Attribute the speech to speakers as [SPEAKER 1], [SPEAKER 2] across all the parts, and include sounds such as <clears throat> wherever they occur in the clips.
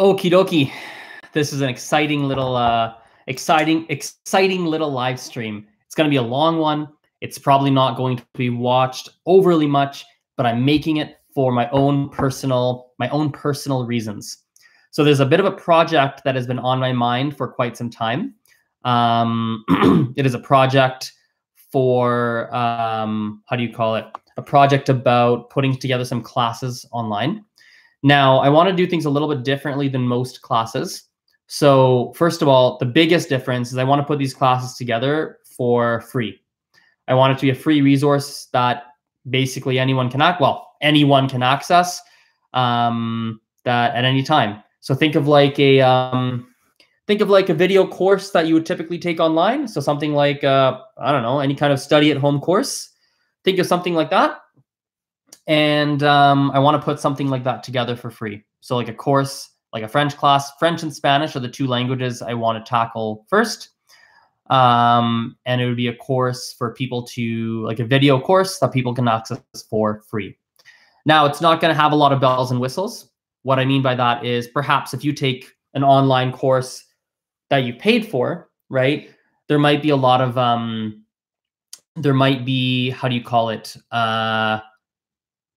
[SPEAKER 1] Okie dokie. This is an exciting little, uh, exciting, exciting little live stream. It's going to be a long one. It's probably not going to be watched overly much, but I'm making it for my own personal, my own personal reasons. So there's a bit of a project that has been on my mind for quite some time. Um, <clears throat> it is a project for um, how do you call it? A project about putting together some classes online. Now, I want to do things a little bit differently than most classes. So, first of all, the biggest difference is I want to put these classes together for free. I want it to be a free resource that basically anyone can act well, anyone can access um, that at any time. So think of like a um, think of like a video course that you would typically take online. So something like uh, I don't know, any kind of study at home course. Think of something like that and um, I want to put something like that together for free. So like a course, like a French class, French and Spanish are the two languages I want to tackle first. Um, and it would be a course for people to like a video course that people can access for free. Now it's not going to have a lot of bells and whistles. What I mean by that is perhaps if you take an online course that you paid for, right? There might be a lot of um, there might be how do you call it? Uh,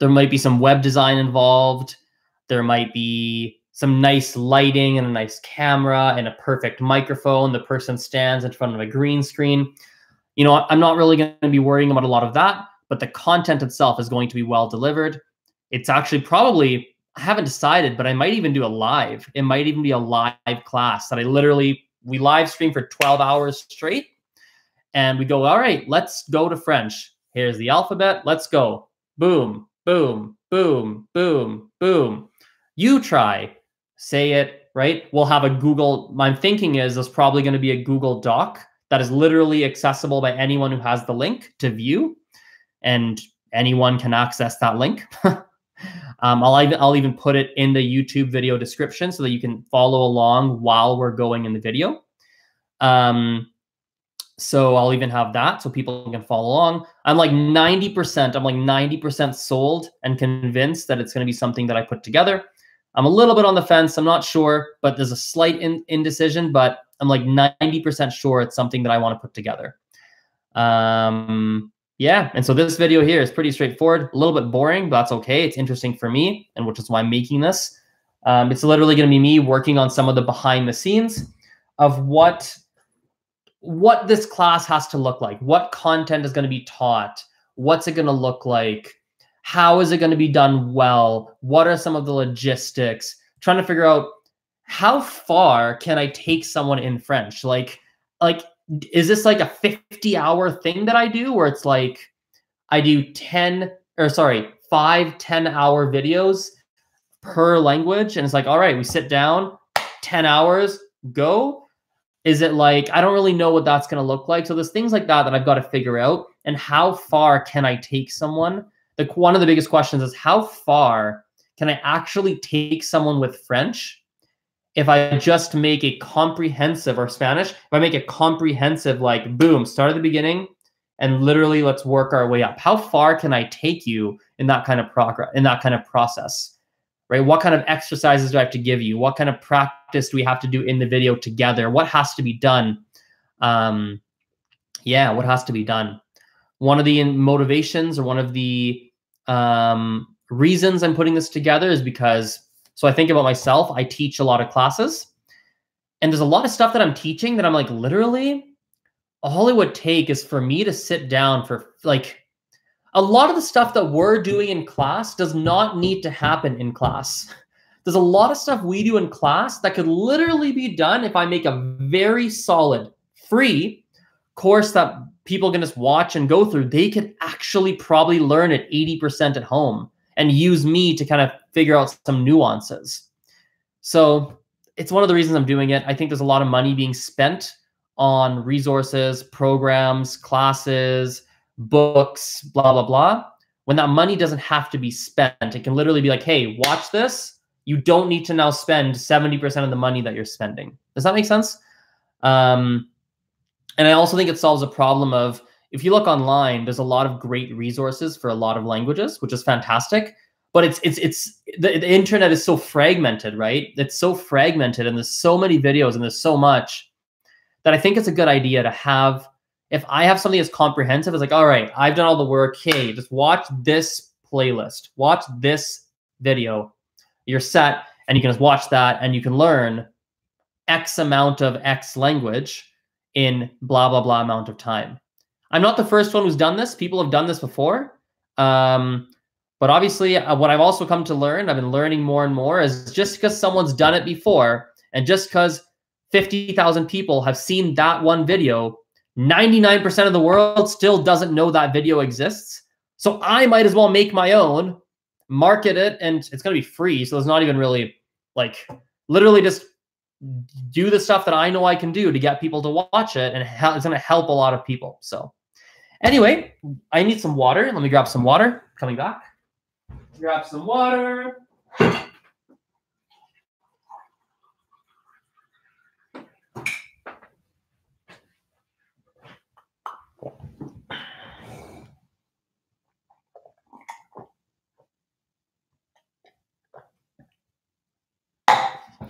[SPEAKER 1] there might be some web design involved. There might be some nice lighting and a nice camera and a perfect microphone. The person stands in front of a green screen. You know, I'm not really going to be worrying about a lot of that, but the content itself is going to be well delivered. It's actually probably, I haven't decided, but I might even do a live. It might even be a live class that I literally, we live stream for 12 hours straight. And we go, all right, let's go to French. Here's the alphabet. Let's go. Boom boom, boom, boom, boom. You try, say it, right? We'll have a Google. My thinking is there's probably going to be a Google Doc that is literally accessible by anyone who has the link to view, and anyone can access that link. <laughs> um, I'll even I'll even put it in the YouTube video description so that you can follow along while we're going in the video. Um, so I'll even have that so people can follow along. I'm like 90%, I'm like 90% sold and convinced that it's going to be something that I put together. I'm a little bit on the fence. I'm not sure, but there's a slight in, indecision, but I'm like 90% sure it's something that I want to put together. Um, yeah. And so this video here is pretty straightforward, a little bit boring, but that's okay. It's interesting for me, and which is why I'm making this. Um, it's literally going to be me working on some of the behind the scenes of what what this class has to look like, what content is going to be taught, what's it going to look like, how is it going to be done well, what are some of the logistics, trying to figure out how far can I take someone in French? Like, like is this like a 50 hour thing that I do where it's like I do 10 or sorry, five 10 hour videos per language. And it's like, all right, we sit down, 10 hours, go is it like I don't really know what that's going to look like? So there's things like that that I've got to figure out. And how far can I take someone? The one of the biggest questions is how far can I actually take someone with French if I just make a comprehensive or Spanish? If I make a comprehensive, like boom, start at the beginning and literally let's work our way up. How far can I take you in that kind of progress in that kind of process? Right? What kind of exercises do I have to give you? What kind of practice do we have to do in the video together? What has to be done? Um, yeah, what has to be done? One of the motivations or one of the um, reasons I'm putting this together is because, so I think about myself, I teach a lot of classes and there's a lot of stuff that I'm teaching that I'm like, literally, all it would take is for me to sit down for like a lot of the stuff that we're doing in class does not need to happen in class. There's a lot of stuff we do in class that could literally be done if I make a very solid, free course that people can just watch and go through. They could actually probably learn it 80% at home and use me to kind of figure out some nuances. So it's one of the reasons I'm doing it. I think there's a lot of money being spent on resources, programs, classes, books, blah, blah, blah, when that money doesn't have to be spent, it can literally be like, hey, watch this. You don't need to now spend 70% of the money that you're spending. Does that make sense? Um, and I also think it solves a problem of if you look online, there's a lot of great resources for a lot of languages, which is fantastic. but it's it's it's the, the internet is so fragmented, right? It's so fragmented, and there's so many videos, and there's so much that I think it's a good idea to have. If I have something that's comprehensive, it's like, all right, I've done all the work. Hey, just watch this playlist, watch this video. You're set, and you can just watch that, and you can learn X amount of X language in blah blah blah amount of time. I'm not the first one who's done this. People have done this before. Um, but obviously, uh, what I've also come to learn, I've been learning more and more, is just because someone's done it before, and just because 50,000 people have seen that one video, 99% of the world still doesn't know that video exists. So I might as well make my own, market it, and it's going to be free. So it's not even really like literally just do the stuff that I know I can do to get people to watch it, and it's going to help a lot of people. So Anyway, I need some water. Let me grab some water. Coming back. Grab some water.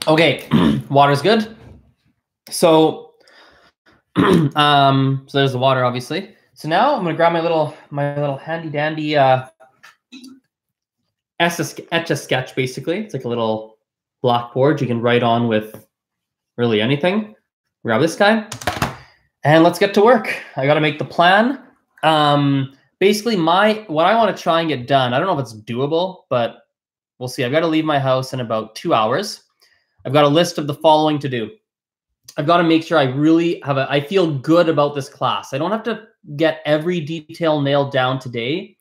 [SPEAKER 1] Okay, <clears throat> water's good. So, <clears throat> um, so there's the water, obviously. So now I'm gonna grab my little my little handy dandy uh, etch a sketch. Basically, it's like a little blackboard you can write on with really anything. Grab this guy, and let's get to work. I got to make the plan. Um, basically, my what I want to try and get done. I don't know if it's doable, but we'll see. I've got to leave my house in about two hours. I've got a list of the following to do. I've got to make sure I really have a, I feel good about this class. I don't have to get every detail nailed down today,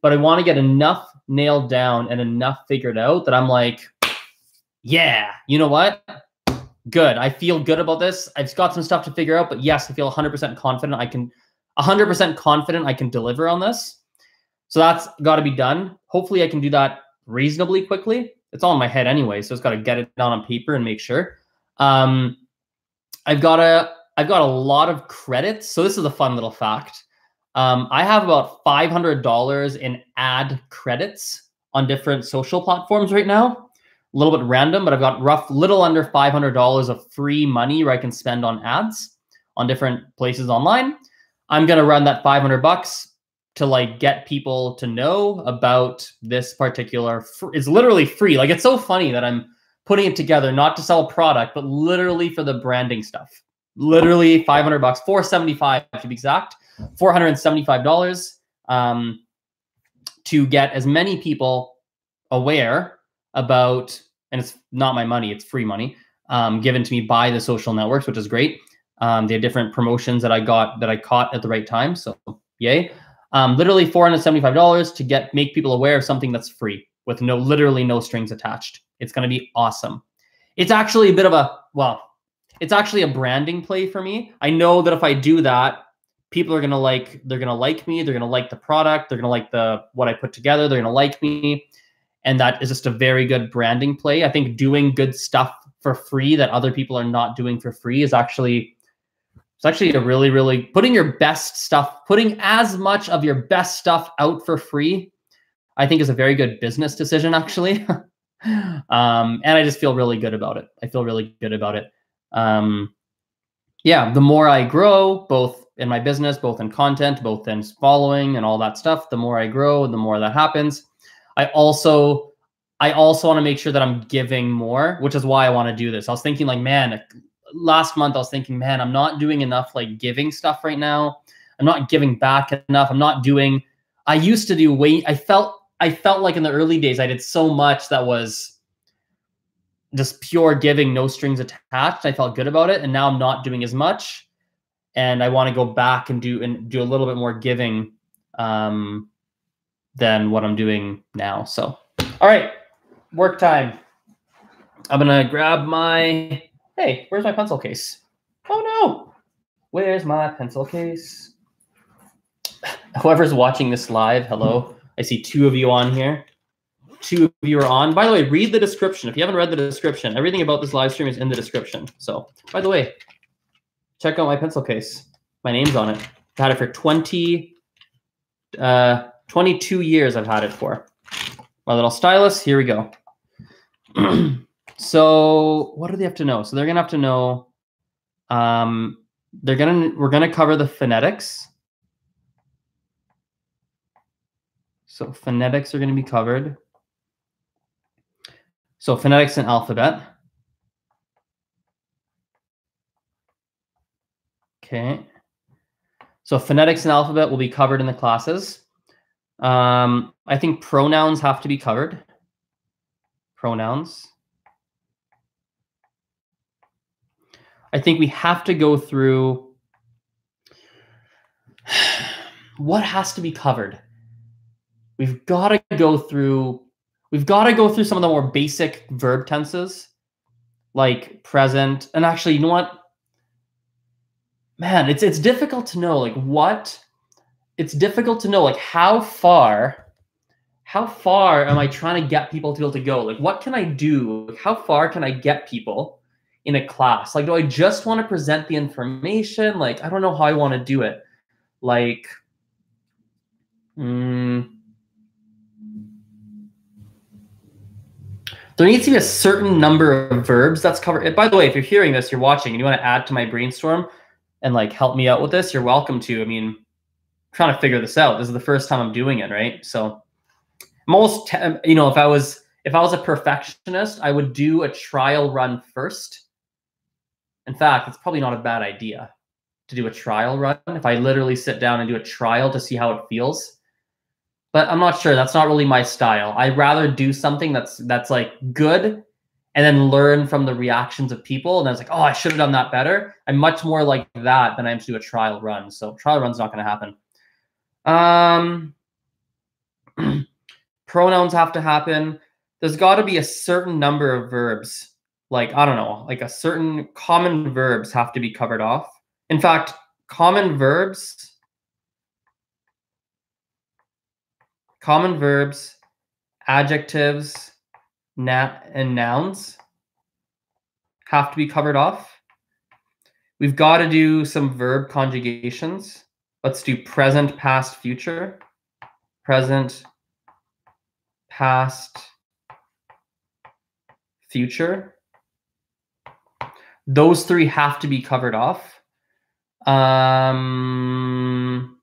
[SPEAKER 1] but I want to get enough nailed down and enough figured out that I'm like, yeah, you know what? Good. I feel good about this. I've got some stuff to figure out, but yes, I feel 100% confident I can 100% confident I can deliver on this. So that's got to be done. Hopefully I can do that reasonably quickly. It's all in my head anyway, so it's got to get it down on paper and make sure. Um, I've got a I've got a lot of credits. So this is a fun little fact. Um, I have about five hundred dollars in ad credits on different social platforms right now. A little bit random, but I've got rough little under five hundred dollars of free money where I can spend on ads on different places online. I'm gonna run that five hundred bucks to like get people to know about this particular. Fr- it's literally free. Like it's so funny that I'm putting it together, not to sell a product, but literally for the branding stuff. Literally 500 bucks, 475 to be exact, $475 um, to get as many people aware about, and it's not my money, it's free money um, given to me by the social networks, which is great. Um, they have different promotions that I got that I caught at the right time. So yay. Um, literally $475 to get make people aware of something that's free with no literally no strings attached. It's going to be awesome. It's actually a bit of a, well, it's actually a branding play for me. I know that if I do that, people are going to like, they're going to like me. They're going to like the product. They're going to like the, what I put together. They're going to like me. And that is just a very good branding play. I think doing good stuff for free that other people are not doing for free is actually, it's actually a really, really putting your best stuff, putting as much of your best stuff out for free, I think is a very good business decision, actually. <laughs> um, and I just feel really good about it. I feel really good about it. Um, yeah, the more I grow, both in my business, both in content, both in following and all that stuff, the more I grow, the more that happens. I also, I also want to make sure that I'm giving more, which is why I want to do this. I was thinking, like, man, last month I was thinking, man, I'm not doing enough like giving stuff right now. I'm not giving back enough. I'm not doing. I used to do way. I felt I felt like in the early days I did so much that was just pure giving, no strings attached. I felt good about it, and now I'm not doing as much, and I want to go back and do and do a little bit more giving um, than what I'm doing now. So, all right, work time. I'm gonna grab my. Hey, where's my pencil case? Oh no, where's my pencil case? <sighs> Whoever's watching this live, hello. I see two of you on here. Two of you are on. By the way, read the description. If you haven't read the description, everything about this live stream is in the description. So, by the way, check out my pencil case. My name's on it. I've had it for 20, uh, 22 years. I've had it for. my little stylus. Here we go. <clears throat> so what do they have to know? So they're gonna have to know. Um, they're gonna we're gonna cover the phonetics. So phonetics are gonna be covered. So phonetics and alphabet. Okay. So phonetics and alphabet will be covered in the classes. Um, I think pronouns have to be covered. Pronouns. I think we have to go through <sighs> what has to be covered. We've got to go through we've got to go through some of the more basic verb tenses like present. And actually you know what? Man it's it's difficult to know like what it's difficult to know like how far how far am i trying to get people to be able to go? Like what can i do? Like, how far can i get people in a class like do i just want to present the information like i don't know how i want to do it like mm, there needs to be a certain number of verbs that's covered by the way if you're hearing this you're watching and you want to add to my brainstorm and like help me out with this you're welcome to i mean trying to figure this out. This is the first time I'm doing it, right? So I'm almost, you know, if I was if I was a perfectionist, I would do a trial run first. In fact, it's probably not a bad idea to do a trial run if I literally sit down and do a trial to see how it feels. But I'm not sure. That's not really my style. I'd rather do something that's that's like good and then learn from the reactions of people. And I was like, oh, I should have done that better. I'm much more like that than I am to do a trial run. So trial run's not going to happen. Um, <clears throat> pronouns have to happen. There's got to be a certain number of verbs. Like, I don't know, like a certain common verbs have to be covered off. In fact, common verbs, common verbs, adjectives, nat and nouns have to be covered off. We've got to do some verb conjugations. Let's do present, past, future. Present, past, future. Those three have to be covered off. Um,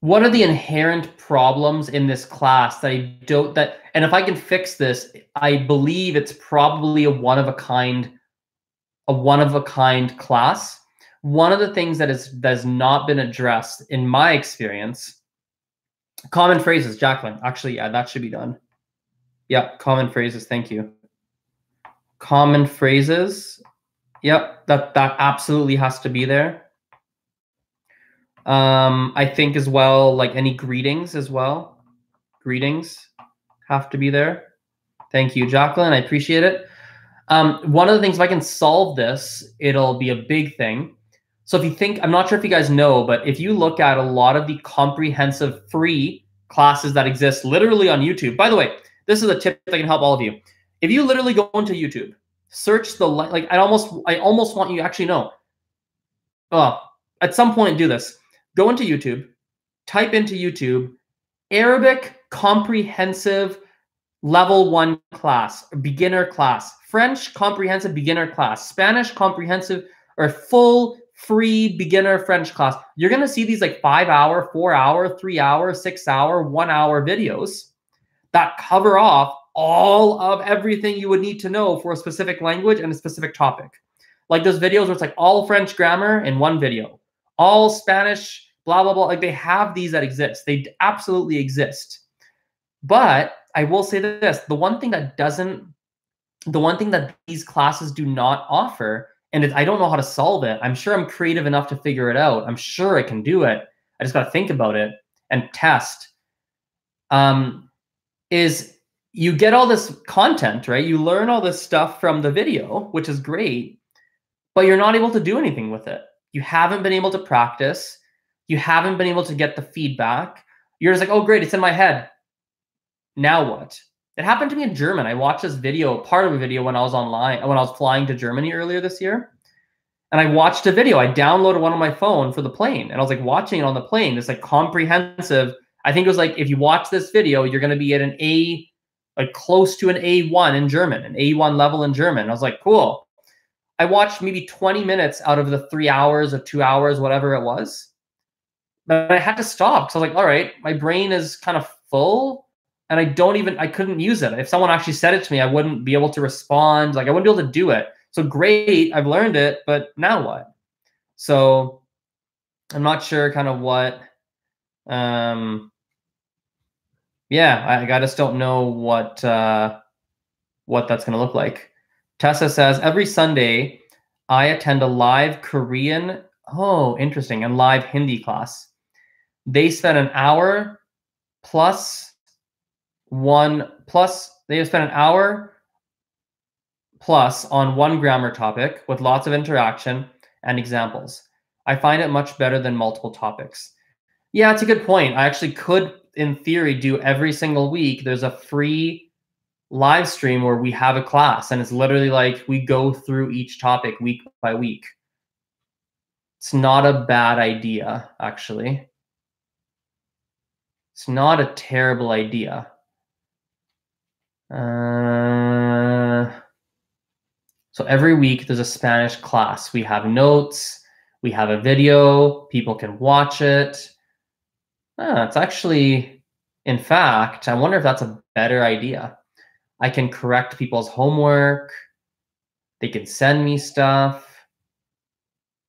[SPEAKER 1] what are the inherent problems in this class that I don't that and if I can fix this, I believe it's probably a one of a kind a one of a kind class. One of the things that is that has not been addressed in my experience common phrases, Jacqueline. Actually, yeah, that should be done. Yeah, common phrases, thank you. Common phrases. Yep, that that absolutely has to be there. Um, I think as well, like any greetings as well. Greetings have to be there. Thank you, Jacqueline. I appreciate it. Um, one of the things, if I can solve this, it'll be a big thing. So if you think, I'm not sure if you guys know, but if you look at a lot of the comprehensive free classes that exist literally on YouTube, by the way, this is a tip that can help all of you. If you literally go into YouTube, search the like, I almost, I almost want you actually know. Oh, at some point do this go into YouTube, type into YouTube Arabic comprehensive level one class, beginner class, French comprehensive beginner class, Spanish comprehensive or full free beginner French class. You're going to see these like five hour, four hour, three hour, six hour, one hour videos that cover off all of everything you would need to know for a specific language and a specific topic. Like those videos where it's like all French grammar in one video, all Spanish, blah, blah, blah. Like they have these that exist. They absolutely exist. But I will say this the one thing that doesn't, the one thing that these classes do not offer, and it, I don't know how to solve it. I'm sure I'm creative enough to figure it out. I'm sure I can do it. I just got to think about it and test. Um, is you get all this content, right? You learn all this stuff from the video, which is great, but you're not able to do anything with it. You haven't been able to practice. You haven't been able to get the feedback. You're just like, oh, great, it's in my head. Now what? It happened to me in German. I watched this video, part of a video when I was online, when I was flying to Germany earlier this year. and I watched a video. I downloaded one on my phone for the plane, and I was like watching it on the plane. It's like comprehensive. I think it was like if you watch this video, you're going to be at an A, like close to an A1 in German, an A1 level in German. I was like, cool. I watched maybe 20 minutes out of the three hours or two hours, whatever it was. But I had to stop because I was like, all right, my brain is kind of full and I don't even, I couldn't use it. If someone actually said it to me, I wouldn't be able to respond. Like I wouldn't be able to do it. So great, I've learned it, but now what? So I'm not sure kind of what, um, yeah, I, I just don't know what, uh, what that's going to look like. Tessa says, every Sunday, I attend a live Korean, oh, interesting, and live Hindi class. They spend an hour plus one, plus, they spend an hour plus on one grammar topic with lots of interaction and examples. I find it much better than multiple topics. Yeah, it's a good point. I actually could, in theory, do every single week. There's a free live stream where we have a class and it's literally like we go through each topic week by week. It's not a bad idea, actually. It's not a terrible idea. Uh, so every week there's a Spanish class. We have notes, we have a video, people can watch it. Ah, it's actually, in fact, I wonder if that's a better idea. I can correct people's homework. They can send me stuff.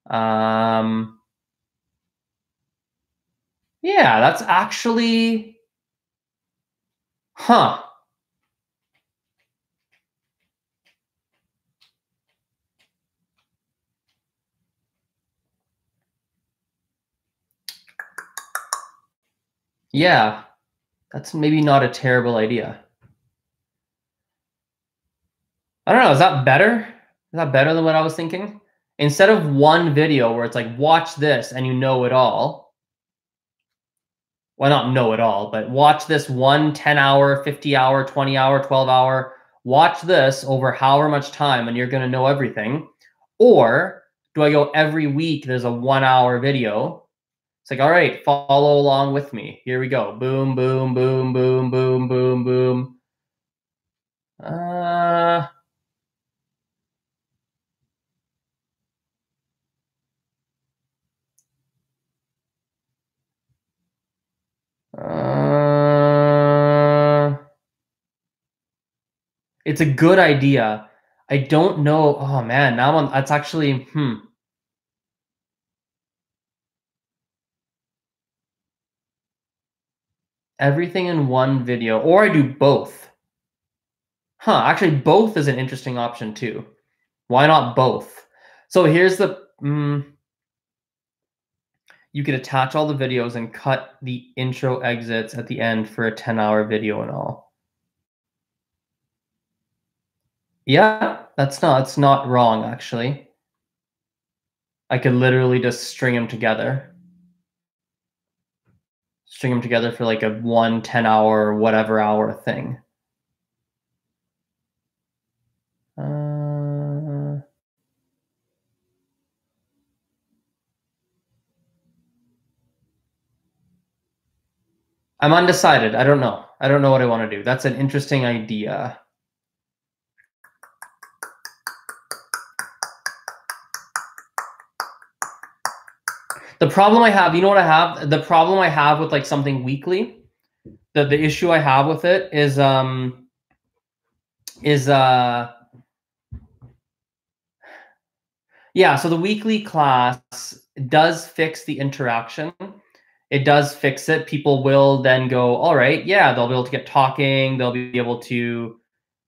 [SPEAKER 1] Um, yeah, that's actually, huh. Yeah, that's maybe not a terrible idea. I don't know. Is that better? Is that better than what I was thinking? Instead of one video where it's like, watch this and you know it all. Well, not know it all, but watch this one 10 hour, 50 hour, 20 hour, 12 hour. Watch this over however much time and you're going to know everything. Or do I go every week? There's a one hour video. It's like, all right, follow along with me. Here we go. Boom, boom, boom, boom, boom, boom, boom. Uh, Uh, it's a good idea. I don't know. Oh man, now I'm, that's actually hmm. Everything in one video, or I do both. Huh, actually, both is an interesting option too. Why not both? So here's the. Mm, you could attach all the videos and cut the intro exits at the end for a 10 hour video and all. Yeah, that's not, that's not wrong actually. I could literally just string them together. String them together for like a one 10 hour, whatever hour thing. Uh, I'm undecided. I don't know. I don't know what I want to do. That's an interesting idea. The problem I have, you know what I have? The problem I have with like something weekly, the the issue I have with it is um is uh yeah, so the weekly class does fix the interaction it does fix it. People will then go, all right, yeah, they'll be able to get talking. They'll be able to,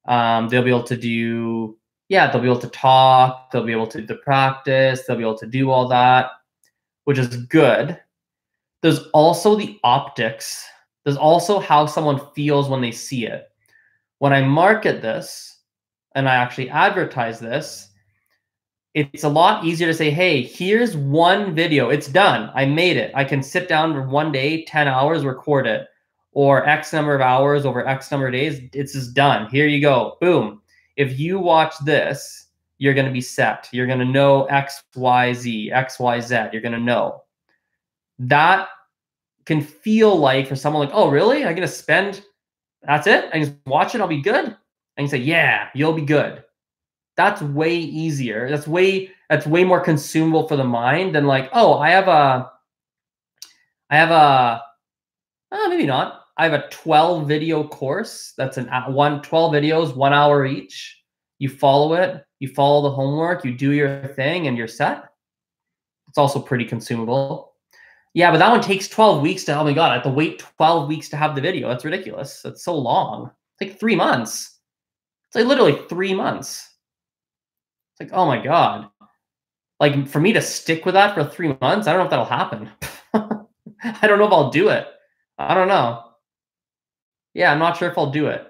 [SPEAKER 1] um, they'll be able to do, yeah, they'll be able to talk. They'll be able to, to practice. They'll be able to do all that, which is good. There's also the optics. There's also how someone feels when they see it. When I market this and I actually advertise this, it's a lot easier to say, hey, here's one video. It's done. I made it. I can sit down for one day, 10 hours, record it, or X number of hours over X number of days. It's just done. Here you go. Boom. If you watch this, you're going to be set. You're going to know X, Y, Z, X, Y, Z. You're going to know. That can feel like for someone like, oh, really? I'm going to spend, that's it? I just watch it, I'll be good. And you say, yeah, you'll be good. That's way easier. That's way, that's way more consumable for the mind than like, oh, I have a, I have a, oh, maybe not. I have a 12 video course. That's an uh, one 12 videos, one hour each. You follow it, you follow the homework, you do your thing, and you're set. It's also pretty consumable. Yeah, but that one takes 12 weeks to, oh my God, I have to wait 12 weeks to have the video. That's ridiculous. That's so long. It's like three months. It's like literally three months. It's like, oh my God. Like for me to stick with that for three months, I don't know if that'll happen. <laughs> I don't know if I'll do it. I don't know. Yeah, I'm not sure if I'll do it.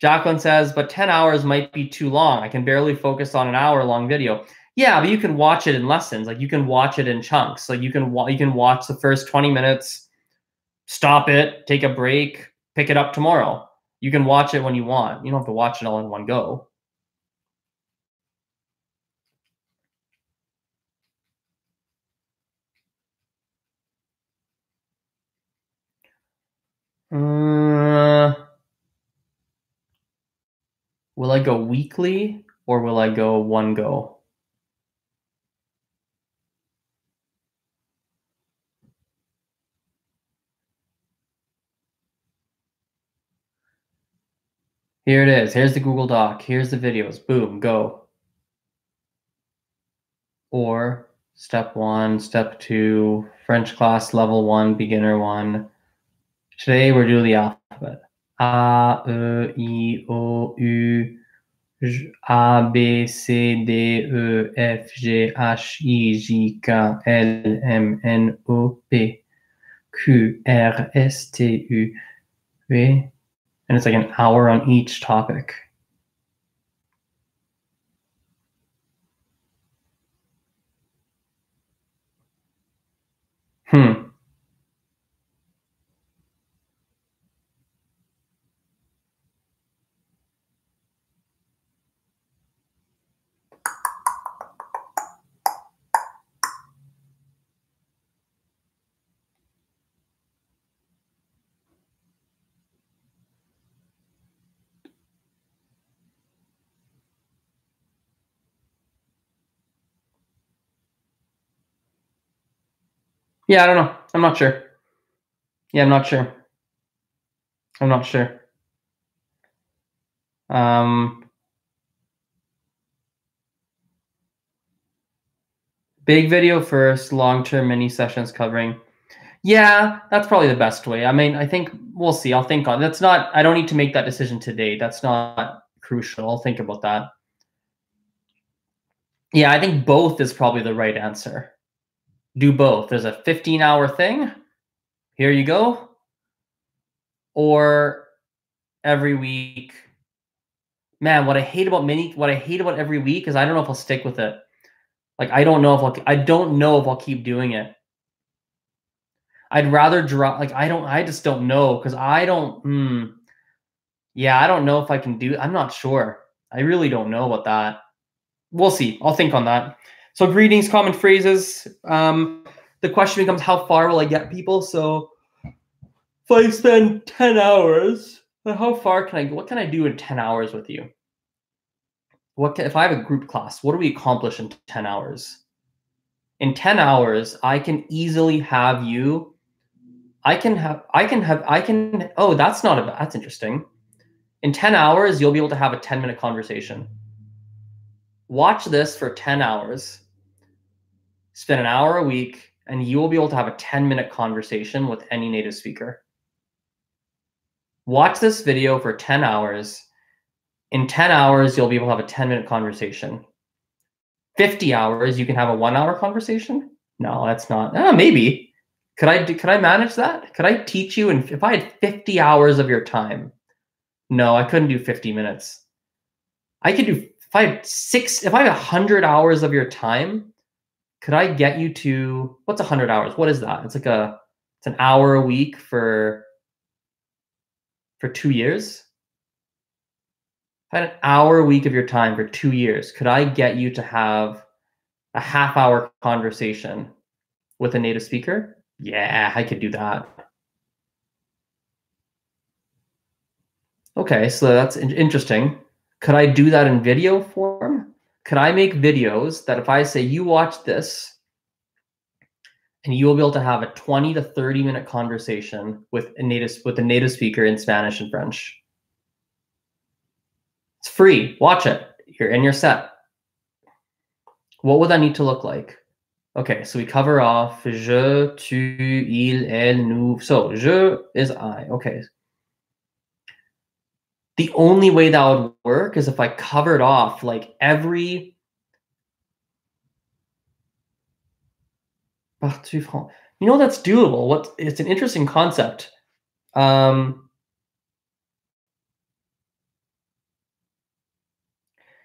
[SPEAKER 1] Jacqueline says, but 10 hours might be too long. I can barely focus on an hour long video. Yeah, but you can watch it in lessons. Like you can watch it in chunks. Like you can you can watch the first 20 minutes, stop it, take a break, pick it up tomorrow. You can watch it when you want. You don't have to watch it all in one go. Uh, will I go weekly or will I go one go? Here it is. Here's the Google Doc. Here's the videos. Boom, go. Or step one, step two, French class level one, beginner one, Today we're doing the alphabet. A, E, I, O, U, A, B, C, D, E, F, G, H, I, J, K, L, M, N, O, P, Q, R, S, T, U, V. And it's like an hour on each topic. Hmm. Yeah, I don't know. I'm not sure. Yeah, I'm not sure. I'm not sure. Um, big video first, long-term mini sessions covering. Yeah, that's probably the best way. I mean, I think we'll see. I'll think on. That's not. I don't need to make that decision today. That's not crucial. I'll think about that. Yeah, I think both is probably the right answer do both. There's a 15 hour thing. Here you go. Or every week. Man, what I hate about mini, what I hate about every week is I don't know if I'll stick with it. Like I don't know if I'll, I don't know if I'll keep doing it. I'd rather drop. Like I don't, I just don't know because I don't. Hmm, yeah, I don't know if I can do. I'm not sure. I really don't know about that. We'll see. I'll think on that. So greetings, common phrases. Um, the question becomes how far will I get people? So if I spend 10 hours, how far can I what can I do in 10 hours with you? What can, if I have a group class, what do we accomplish in 10 hours? In 10 hours, I can easily have you I can have I can have I can oh that's not a that's interesting. In 10 hours, you'll be able to have a 10 minute conversation. Watch this for 10 hours spend an hour a week, and you will be able to have a 10 minute conversation with any native speaker. Watch this video for 10 hours. In 10 hours, you'll be able to have a 10 minute conversation. 50 hours, you can have a one hour conversation. No, that's not. Oh, maybe. Could I could I manage that? Could I teach you? And if I had 50 hours of your time, no, I couldn't do 50 minutes. I could do if I had six, if I had 100 hours of your time, could I get you to what's 100 hours? What is that? It's like a it's an hour a week for for 2 years. If an hour a week of your time for two years, could I get you to have a half hour conversation with a native speaker? Yeah, I could do that. Okay, so that's interesting. Could I do that in video form? Could I make videos that if I say you watch this and you will be able to have a 20 to 30 minute conversation with a native with a native speaker in Spanish and French. It's free. Watch it. You're in your set. What would that need to look like? Okay, so we cover off je, tu, il, elle, nous. So je is I. Okay, the only way that would work is if I covered off like every you know that's doable. What it's an interesting concept. Um,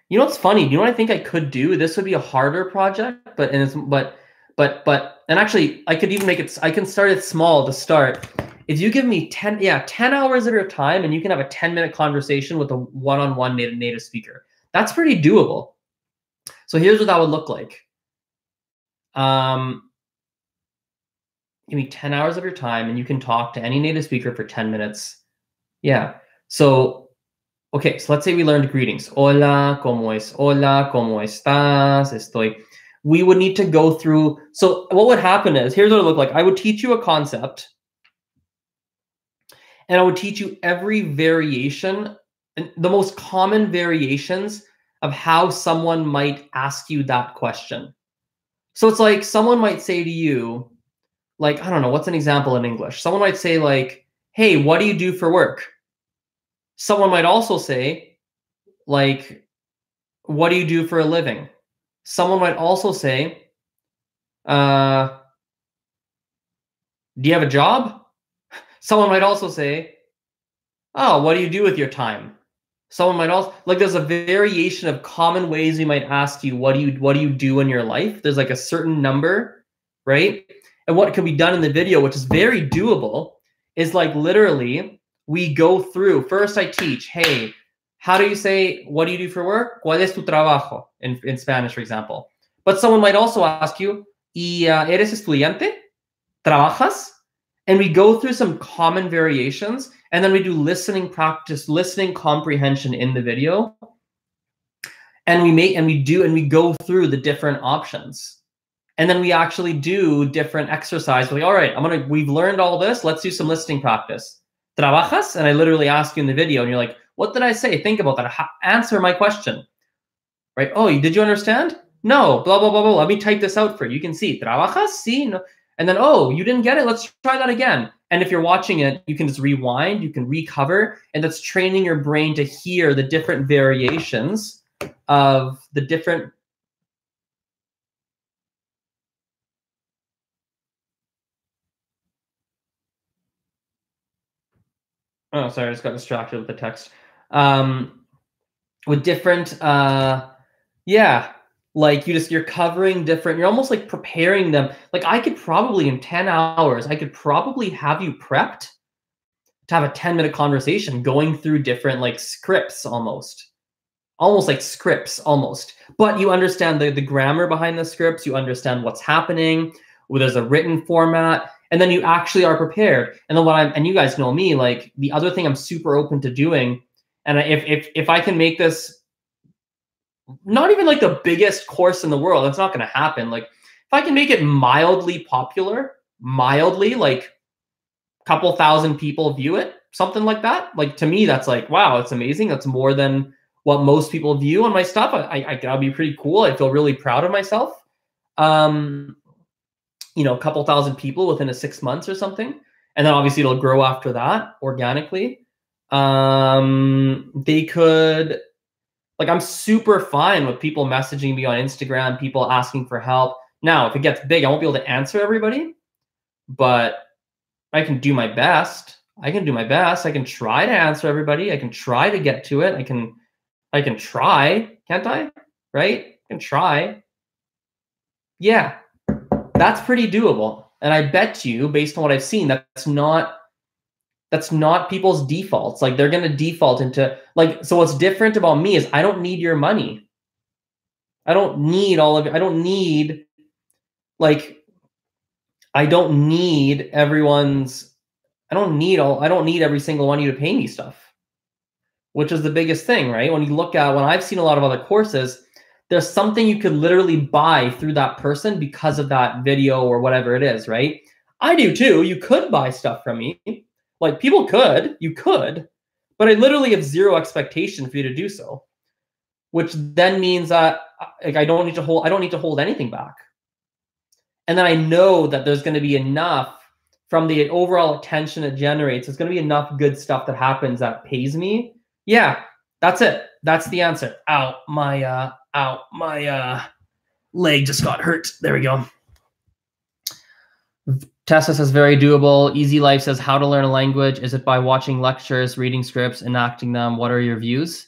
[SPEAKER 1] you know what's funny? You know what I think I could do? This would be a harder project, but and it's but but but and actually I could even make it. I can start it small to start if you give me 10 yeah 10 hours of your time and you can have a 10 minute conversation with a one-on-one native native speaker that's pretty doable. So here's what that would look like. Um give me 10 hours of your time and you can talk to any native speaker for 10 minutes. Yeah so okay so let's say we learned greetings. Hola cómo es? Hola cómo estás? Estoy. We would need to go through so what would happen is here's what it look like. I would teach you a concept and I would teach you every variation, the most common variations of how someone might ask you that question. So it's like someone might say to you, like, I don't know, what's an example in English? Someone might say, like, hey, what do you do for work? Someone might also say, like, what do you do for a living? Someone might also say, uh, do you have a job? Someone might also say, Oh, what do you do with your time? Someone might also like there's a variation of common ways we might ask you, what do you what do you do in your life? There's like a certain number, right? And what can be done in the video, which is very doable, is like literally we go through. First, I teach, hey, how do you say, what do you do for work? ¿Cuál es tu trabajo? In, in Spanish, for example. But someone might also ask you, ¿y uh, eres estudiante? ¿Trabajas? And we go through some common variations and then we do listening practice listening comprehension in the video. And we make and we do and we go through the different options. And then we actually do different exercise. Like all right i'm gonna we've learned all this. Let's do some listening practice. Trabajas? And i literally ask you in the video and you're like what did i say? Think about that. Ha- answer my question. Right? Oh did you understand? No blah blah blah blah let me type this out for you. You can see. Trabajas? Sí no and then oh you didn't get it. Let's try that again. And if you're watching it you can just rewind you can recover and that's training your brain to hear the different variations of the different oh sorry i just got distracted with the text. Um with different uh yeah like you just you're covering different you're almost like preparing them. Like i could probably in 10 hours i could probably have you prepped to have a 10 minute conversation going through different like scripts almost. Almost like scripts almost. But you understand the, the grammar behind the scripts you understand what's happening there's a written format and then you actually are prepared. And then what i'm and you guys know me like the other thing i'm super open to doing and if if if i can make this not even like the biggest course in the world. That's not going to happen. Like if I can make it mildly popular, mildly like a couple thousand people view it, something like that. Like to me, that's like wow, it's amazing. That's more than what most people view on my stuff. I, I that'd be pretty cool. I feel really proud of myself. Um, you know, a couple thousand people within a six months or something, and then obviously it'll grow after that organically. Um, they could like I'm super fine with people messaging me on Instagram, people asking for help. Now, if it gets big, I won't be able to answer everybody, but I can do my best. I can do my best. I can try to answer everybody. I can try to get to it. I can I can try, can't I? Right? I can try. Yeah. That's pretty doable. And I bet you based on what I've seen that's not That's not people's defaults. Like they're going to default into like so what's different about me is I don't need your money. I don't need all of it. I don't need like I don't need everyone's I don't need all I don't need every single one of you to pay me stuff. Which is the biggest thing, right? When you look at when I've seen a lot of other courses, there's something you could literally buy through that person because of that video or whatever it is, right? I do too. You could buy stuff from me. Like people could, you could, but I literally have zero expectation for you to do so, which then means that like I don't need to hold I don't need to hold anything back. And then I know that there's going to be enough from the overall attention it generates. There's going to be enough good stuff that happens that pays me. Yeah, that's it. That's the answer. Ow, my uh ow, my uh leg just got hurt. There we go. Tessa says very doable. Easy Life says how to learn a language. Is it by watching lectures, reading scripts, enacting them? What are your views?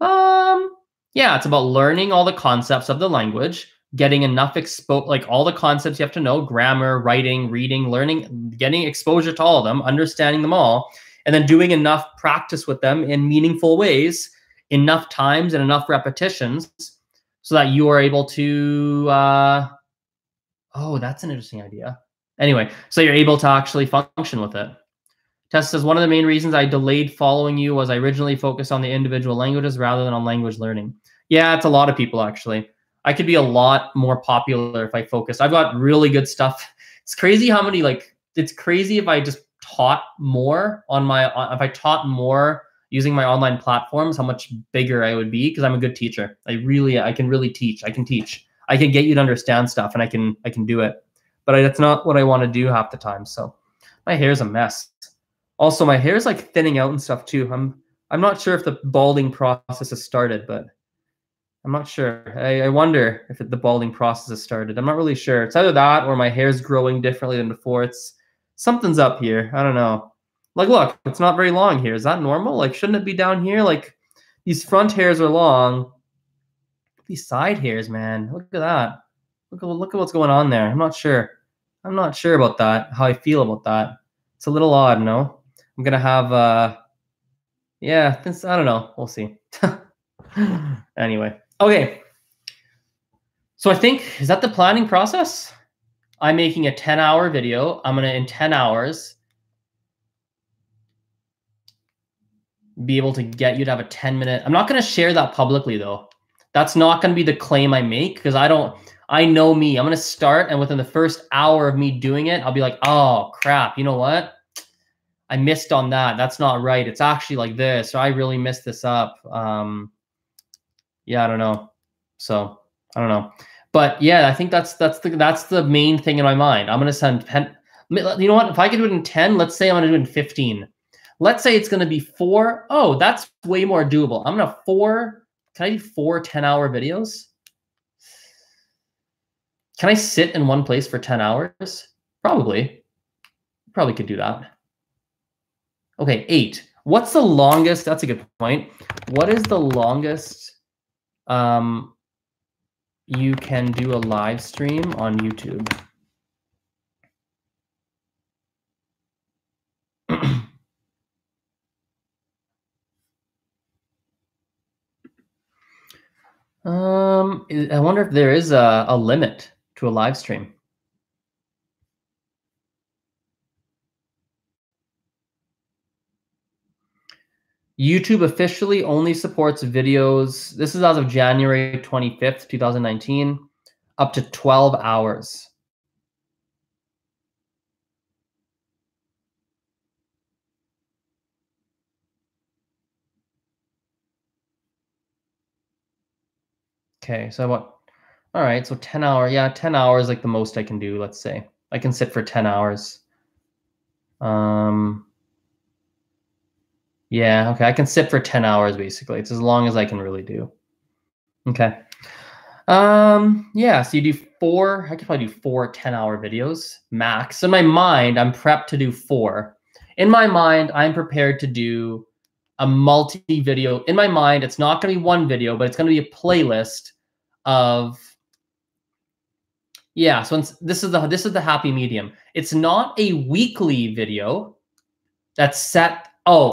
[SPEAKER 1] Um, yeah, it's about learning all the concepts of the language, getting enough expo like all the concepts you have to know, grammar, writing, reading, learning, getting exposure to all of them, understanding them all, and then doing enough practice with them in meaningful ways, enough times and enough repetitions so that you are able to uh oh, that's an interesting idea Anyway, so you're able to actually function with it. Tess says, one of the main reasons I delayed following you was I originally focused on the individual languages rather than on language learning. Yeah, it's a lot of people actually. I could be a lot more popular if I focused. I've got really good stuff. <laughs> It's crazy how many like it's crazy if I just taught more on my uh, if I taught more using my online platforms how much bigger I would be because I'm a good teacher. I really I can really teach. I can teach. I can get you to understand stuff and I can I can do it but I, that's not what I want to do half the time. So my hair's a mess. Also, my hair's like thinning out and stuff too. I'm I'm not sure if the balding process has started, but I'm not sure. I, I wonder if it, the balding process has started. I'm not really sure. It's either that or my hair's growing differently than before. It's something's up here. I don't know. Like, look, it's not very long here. Is that normal? Like, shouldn't it be down here? Like, these front hairs are long. These side hairs, man. Look at that. Look, look at what's going on there. I'm not sure. I'm not sure about that, how I feel about that. It's a little odd, no? I'm gonna have uh yeah, this, I don't know. We'll see. <laughs> anyway. Okay. So I think is that the planning process? I'm making a 10 hour video. I'm gonna in 10 hours be able to get you to have a 10 minute. I'm not gonna share that publicly though. That's not gonna be the claim I make because I don't I know me. I'm going to start, and within the first hour of me doing it, I'll be like, oh, crap. You know what? I missed on that. That's not right. It's actually like this. Or I really messed this up. Um, yeah, I don't know. So I don't know. But yeah, I think that's that's the that's the main thing in my mind. I'm gonna send pen. You know what? If I could do it in 10, let's say I'm gonna do it in 15. Let's say it's gonna be four. Oh, that's way more doable. I'm gonna four. Can I do four 10 hour videos? Can I sit in one place for 10 hours? Probably. Probably could do that. Okay, eight. What's the longest? That's a good point. What is the longest um, you can do a live stream on YouTube? <clears throat> um, I wonder if there is a, a limit to a live stream. YouTube officially only supports videos. This is as of January 25th, 2019, up to 12 hours. Okay, so what all right, so 10 hour. Yeah, 10 hours like the most I can do, let's say. I can sit for 10 hours. Um Yeah, okay. I can sit for 10 hours basically. It's as long as I can really do. Okay. Um yeah, so you do four, I could probably do four 10-hour videos max. In my mind, I'm prepped to do four. In my mind, I'm prepared to do a multi-video. In my mind, it's not going to be one video, but it's going to be a playlist of yeah, so this is the this is the happy medium. It's not a weekly video that's set. Oh,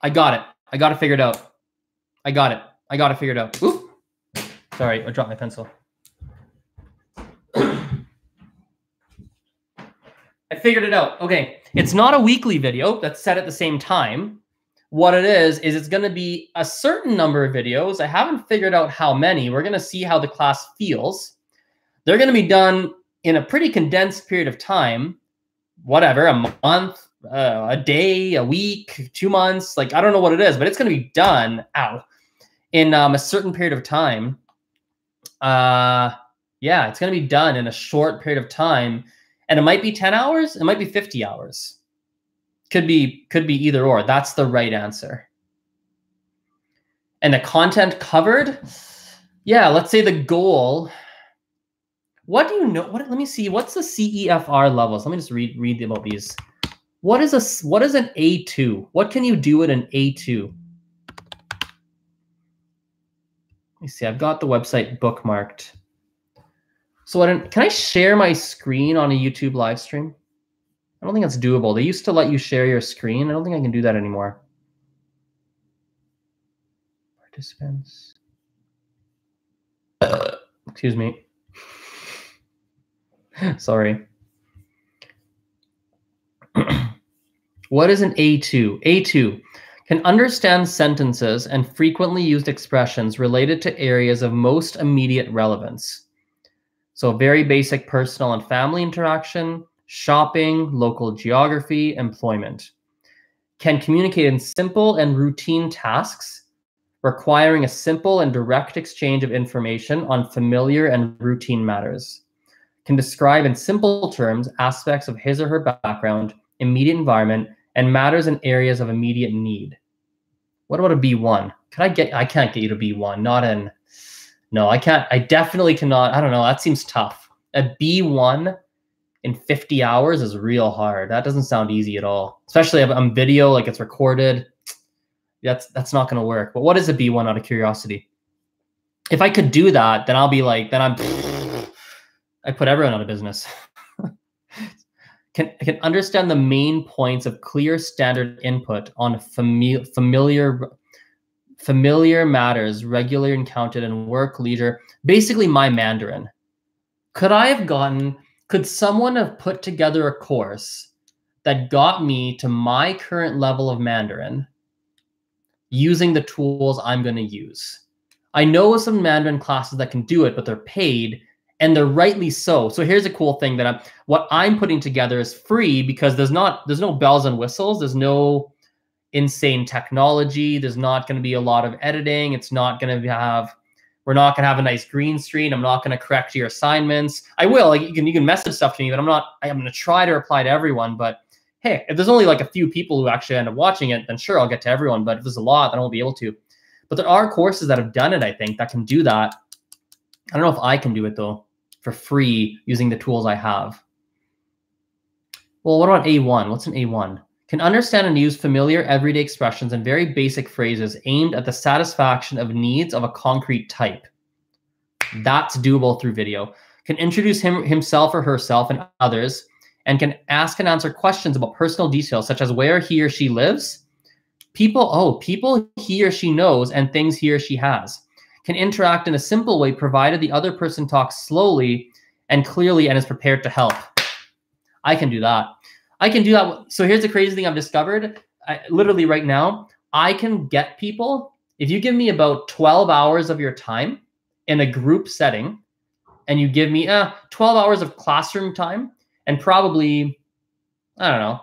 [SPEAKER 1] I got it. I got it figured out. I got it. I got it figured out. Oop. Sorry, I dropped my pencil. I figured it out. Okay. It's not a weekly video that's set at the same time. What it is, is it's going to be a certain number of videos. I haven't figured out how many. We're going to see how the class feels. They're going to be done in a pretty condensed period of time, whatever, a month, uh, a day, a week, two months. Like, I don't know what it is, but it's going to be done out in um, a certain period of time. Uh, yeah, it's going to be done in a short period of time. And it might be 10 hours, it might be 50 hours. Could be could be either or. That's the right answer. And the content covered, yeah, let's say the goal what do you know? What let me see. What's the CEFR levels? Let me just read read about these. What is a what is an A2? What can you do at an A2? Let me see. I've got the website bookmarked. So what, can I share my screen on a YouTube live stream? I don't think that's doable. They used to let you share your screen. I don't think I can do that anymore. Participants. Uh, excuse me. <laughs> Sorry. <clears throat> what is an A2? A2 can understand sentences and frequently used expressions related to areas of most immediate relevance. So, very basic personal and family interaction, shopping, local geography, employment. Can communicate in simple and routine tasks, requiring a simple and direct exchange of information on familiar and routine matters can describe in simple terms aspects of his or her background, immediate environment, and matters in areas of immediate need. What about a B1? Can I get I can't get you to B1, not in no, I can't I definitely cannot. I don't know, that seems tough. A B1 in 50 hours is real hard. That doesn't sound easy at all. Especially if I'm video, like it's recorded. That's that's not gonna work. But what is a B1 out of curiosity? If I could do that, then I'll be like, then I'm I put everyone out of business. <laughs> can can understand the main points of clear standard input on fami- familiar familiar matters regularly encountered in work leisure basically my mandarin could i have gotten could someone have put together a course that got me to my current level of mandarin using the tools i'm going to use i know some mandarin classes that can do it but they're paid and they're rightly so. So here's a cool thing that I'm what I'm putting together is free because there's not there's no bells and whistles. There's no insane technology. There's not going to be a lot of editing. It's not going to have we're not going to have a nice green screen. I'm not going to correct your assignments. I will. Like you can you can message stuff to me, but I'm not. I'm going to try to reply to everyone. But hey, if there's only like a few people who actually end up watching it, then sure I'll get to everyone. But if there's a lot, then I won't be able to. But there are courses that have done it. I think that can do that. I don't know if I can do it though for free using the tools I have. Well, what about A1? What's an A1? Can understand and use familiar everyday expressions and very basic phrases aimed at the satisfaction of needs of a concrete type. That's doable through video. Can introduce him himself or herself and others and can ask and answer questions about personal details such as where he or she lives, people, oh, people he or she knows and things he or she has can interact in a simple way provided the other person talks slowly and clearly and is prepared to help. I can do that. I can do that. So here's the crazy thing I've discovered. I, literally right now, I can get people. If you give me about 12 hours of your time in a group setting, and you give me uh, 12 hours of classroom time and probably, I don't know,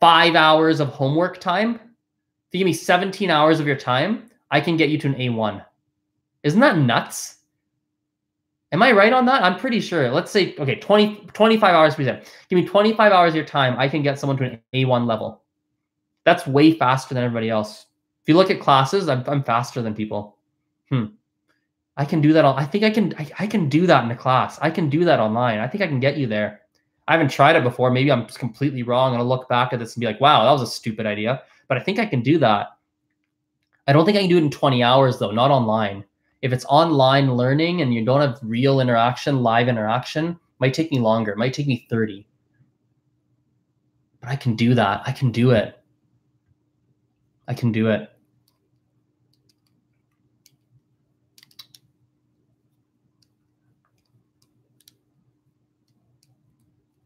[SPEAKER 1] five hours of homework time, if you give me 17 hours of your time, I can get you to an A1. Isn't that nuts? Am I right on that? I'm pretty sure. Let's say, okay, 20, 25 hours per day. Give me 25 hours of your time. I can get someone to an A1 level. That's way faster than everybody else. If you look at classes, I'm, I'm faster than people. Hmm. I can do that. All, I think I can, I, I can do that in a class. I can do that online. I think I can get you there. I haven't tried it before. Maybe I'm completely wrong. And I'll look back at this and be like, wow, that was a stupid idea. But I think I can do that. I don't think I can do it in 20 hours though, not online. If it's online learning and you don't have real interaction, live interaction, might take me longer. It might take me 30. but I can do that. I can do it. I can do it.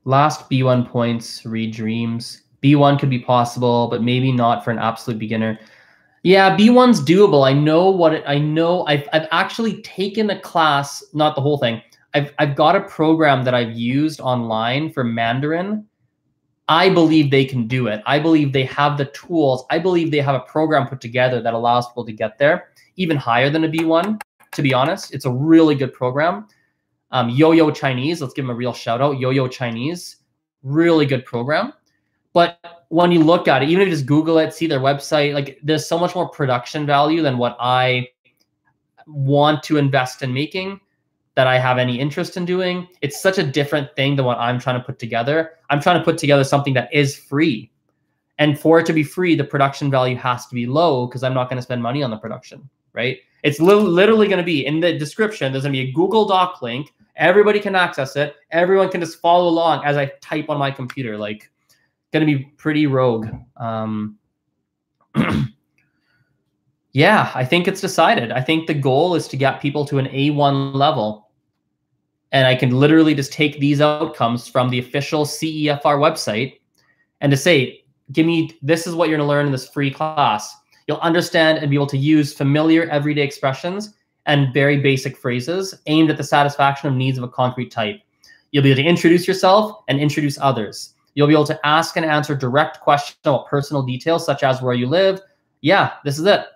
[SPEAKER 1] Last B1 points, read dreams. B1 could be possible, but maybe not for an absolute beginner. Yeah, B1's doable. I know what it, I know. I've, I've actually taken a class, not the whole thing. I've, I've got a program that I've used online for Mandarin. I believe they can do it. I believe they have the tools. I believe they have a program put together that allows people to get there, even higher than a B1. To be honest, it's a really good program. Um, Yo-Yo Chinese, let's give them a real shout out. Yo-Yo Chinese, really good program. But when you look at it, even if you just Google it, see their website, like there's so much more production value than what I want to invest in making that I have any interest in doing. It's such a different thing than what I'm trying to put together. I'm trying to put together something that is free. And for it to be free, the production value has to be low because I'm not going to spend money on the production, right? It's li- literally going to be in the description. There's going to be a Google Doc link Everybody can access it. Everyone can just follow along as I type on my computer. Like, gonna be pretty rogue. Um, <clears throat> yeah, I think it's decided. I think the goal is to get people to an A1 level. And I can literally just take these outcomes from the official CEFR website and to say, give me, this is what you're going to learn in this free class. You'll understand and be able to use familiar everyday expressions and very basic phrases aimed at the satisfaction of needs of a concrete type. You'll be able to introduce yourself and introduce others. You'll be able to ask and answer direct questions about personal details, such as where you live. Yeah, this is it.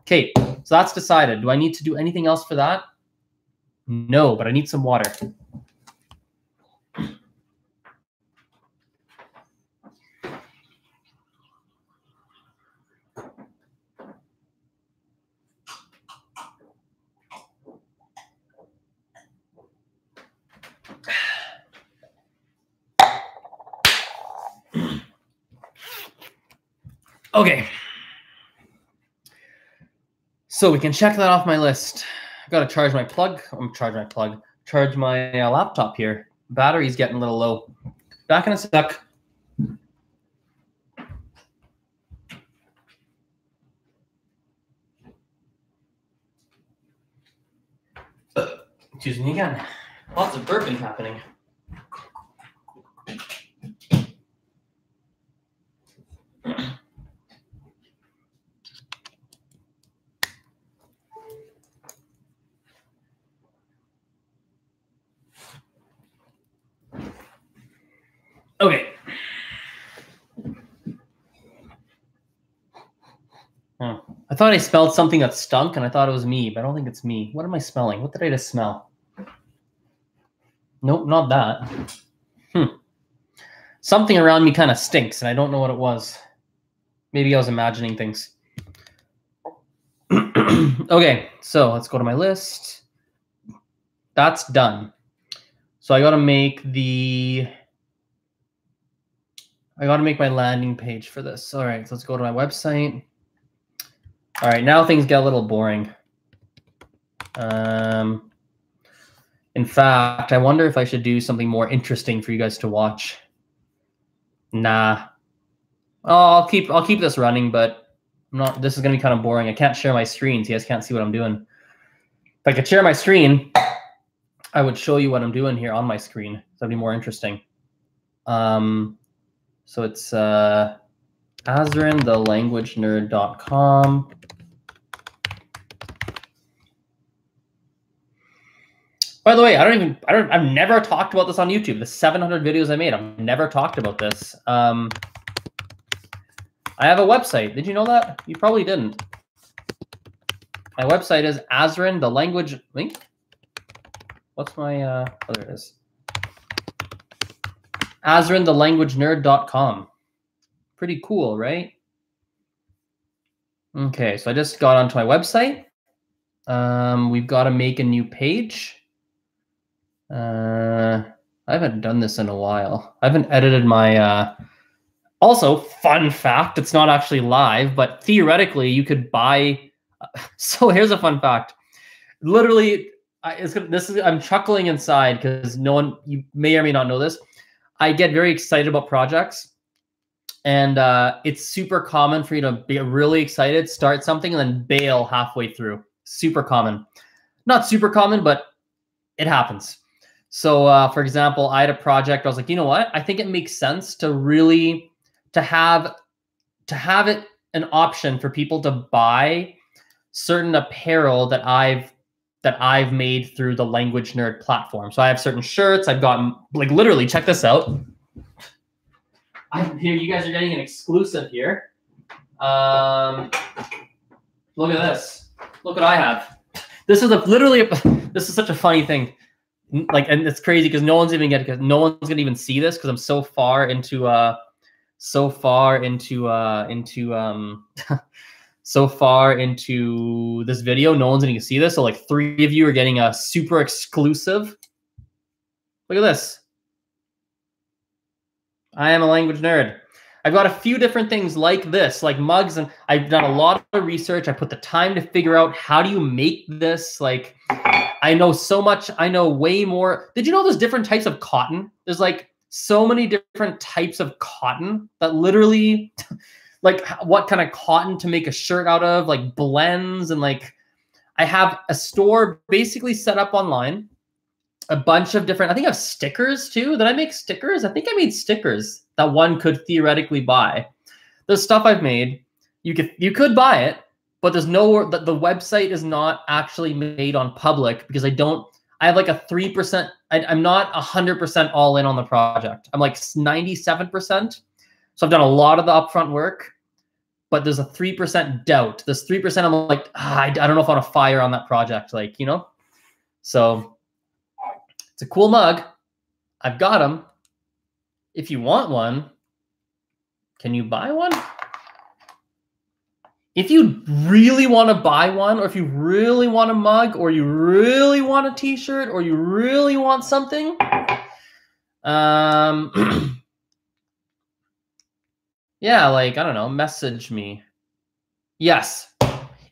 [SPEAKER 1] Okay, so that's decided. Do I need to do anything else for that? No, but I need some water. Okay. So we can check that off my list. I've got to charge my plug. I'm charge my plug. Charge my uh, laptop here. Battery's getting a little low. Back in a sec. Excuse me again. Lots of burping happening. Okay. Oh, I thought I smelled something that stunk and I thought it was me, but I don't think it's me. What am I smelling? What did I just smell? Nope, not that. Hmm. Something around me kind of stinks and I don't know what it was. Maybe I was imagining things. <clears throat> okay, so let's go to my list. That's done. So I got to make the I got to make my landing page for this. All right, so let's go to my website. All right, now things get a little boring. Um, in fact, I wonder if I should do something more interesting for you guys to watch. Nah. Oh, I'll keep I'll keep this running, but I'm not. This is gonna be kind of boring. I can't share my screen. So you guys can't see what I'm doing. If I could share my screen, I would show you what I'm doing here on my screen. That'd be more interesting. Um, so it's uh, Azren, the language nerd.com. By the way, I don't even, I don't, I've never talked about this on YouTube. The 700 videos I made, I've never talked about this. Um, I have a website. Did you know that? You probably didn't. My website is Azren, the language link. What's my, uh, oh, there it is. AzrenTheLanguageNerd.com. Pretty cool, right? Okay, so I just got onto my website. Um, we've got to make a new page. Uh, I haven't done this in a while. I haven't edited my. Uh... Also, fun fact: it's not actually live, but theoretically, you could buy. <laughs> So here's a fun fact. Literally, I, this is I'm chuckling inside because no one you may or may not know this. I get very excited about projects. And uh, it's super common for you to be really excited, start something, and then bail halfway through. Super common. Not super common, but it happens. So, uh, for example, I had a project. I was like, you know what? I think it makes sense to really to have to have it an option for people to buy certain apparel that I've that I've made through the Language Nerd platform. So I have certain shirts. I've gotten like literally. Check this out. I here you guys are getting an exclusive here. Um, look at this. Look what I have. This is a literally. A, <laughs> this is such a funny thing. Like, and it's crazy because no one's even getting. No one's gonna even see this because I'm so far into. uh so far into uh into um <laughs> so far into this video no one's gonna see this so like three of you are getting a super exclusive look at this I am a language nerd. I've got a few different things like this, like mugs, and I've done a lot of research. I put the time to figure out how do you make this. Like, I know so much. I know way more. Did you know there's different types of cotton? There's like so many different types of cotton that literally, <laughs> like, what kind of cotton to make a shirt out of, like blends, and like, I have a store basically set up online a bunch of different. I think I have stickers too. Did I make stickers? I think I made stickers that one could theoretically buy. The stuff I've made, you could you could buy it, but there's no that the website is not actually made on public because I don't. I have like a three percent. I'm not hundred percent all in on the project. I'm like ninety seven percent. So I've done a lot of the upfront work, but there's a three percent doubt. This three percent, I'm like, ah, I, I don't know if I want to fire on that project. Like you know, so it's a cool mug. I've got them. If you want one, can you buy one? If you really want to buy one, or if you really want a mug, or you really want a t-shirt, or you really want something, um, <clears throat> yeah, like, I don't know, message me. Yes.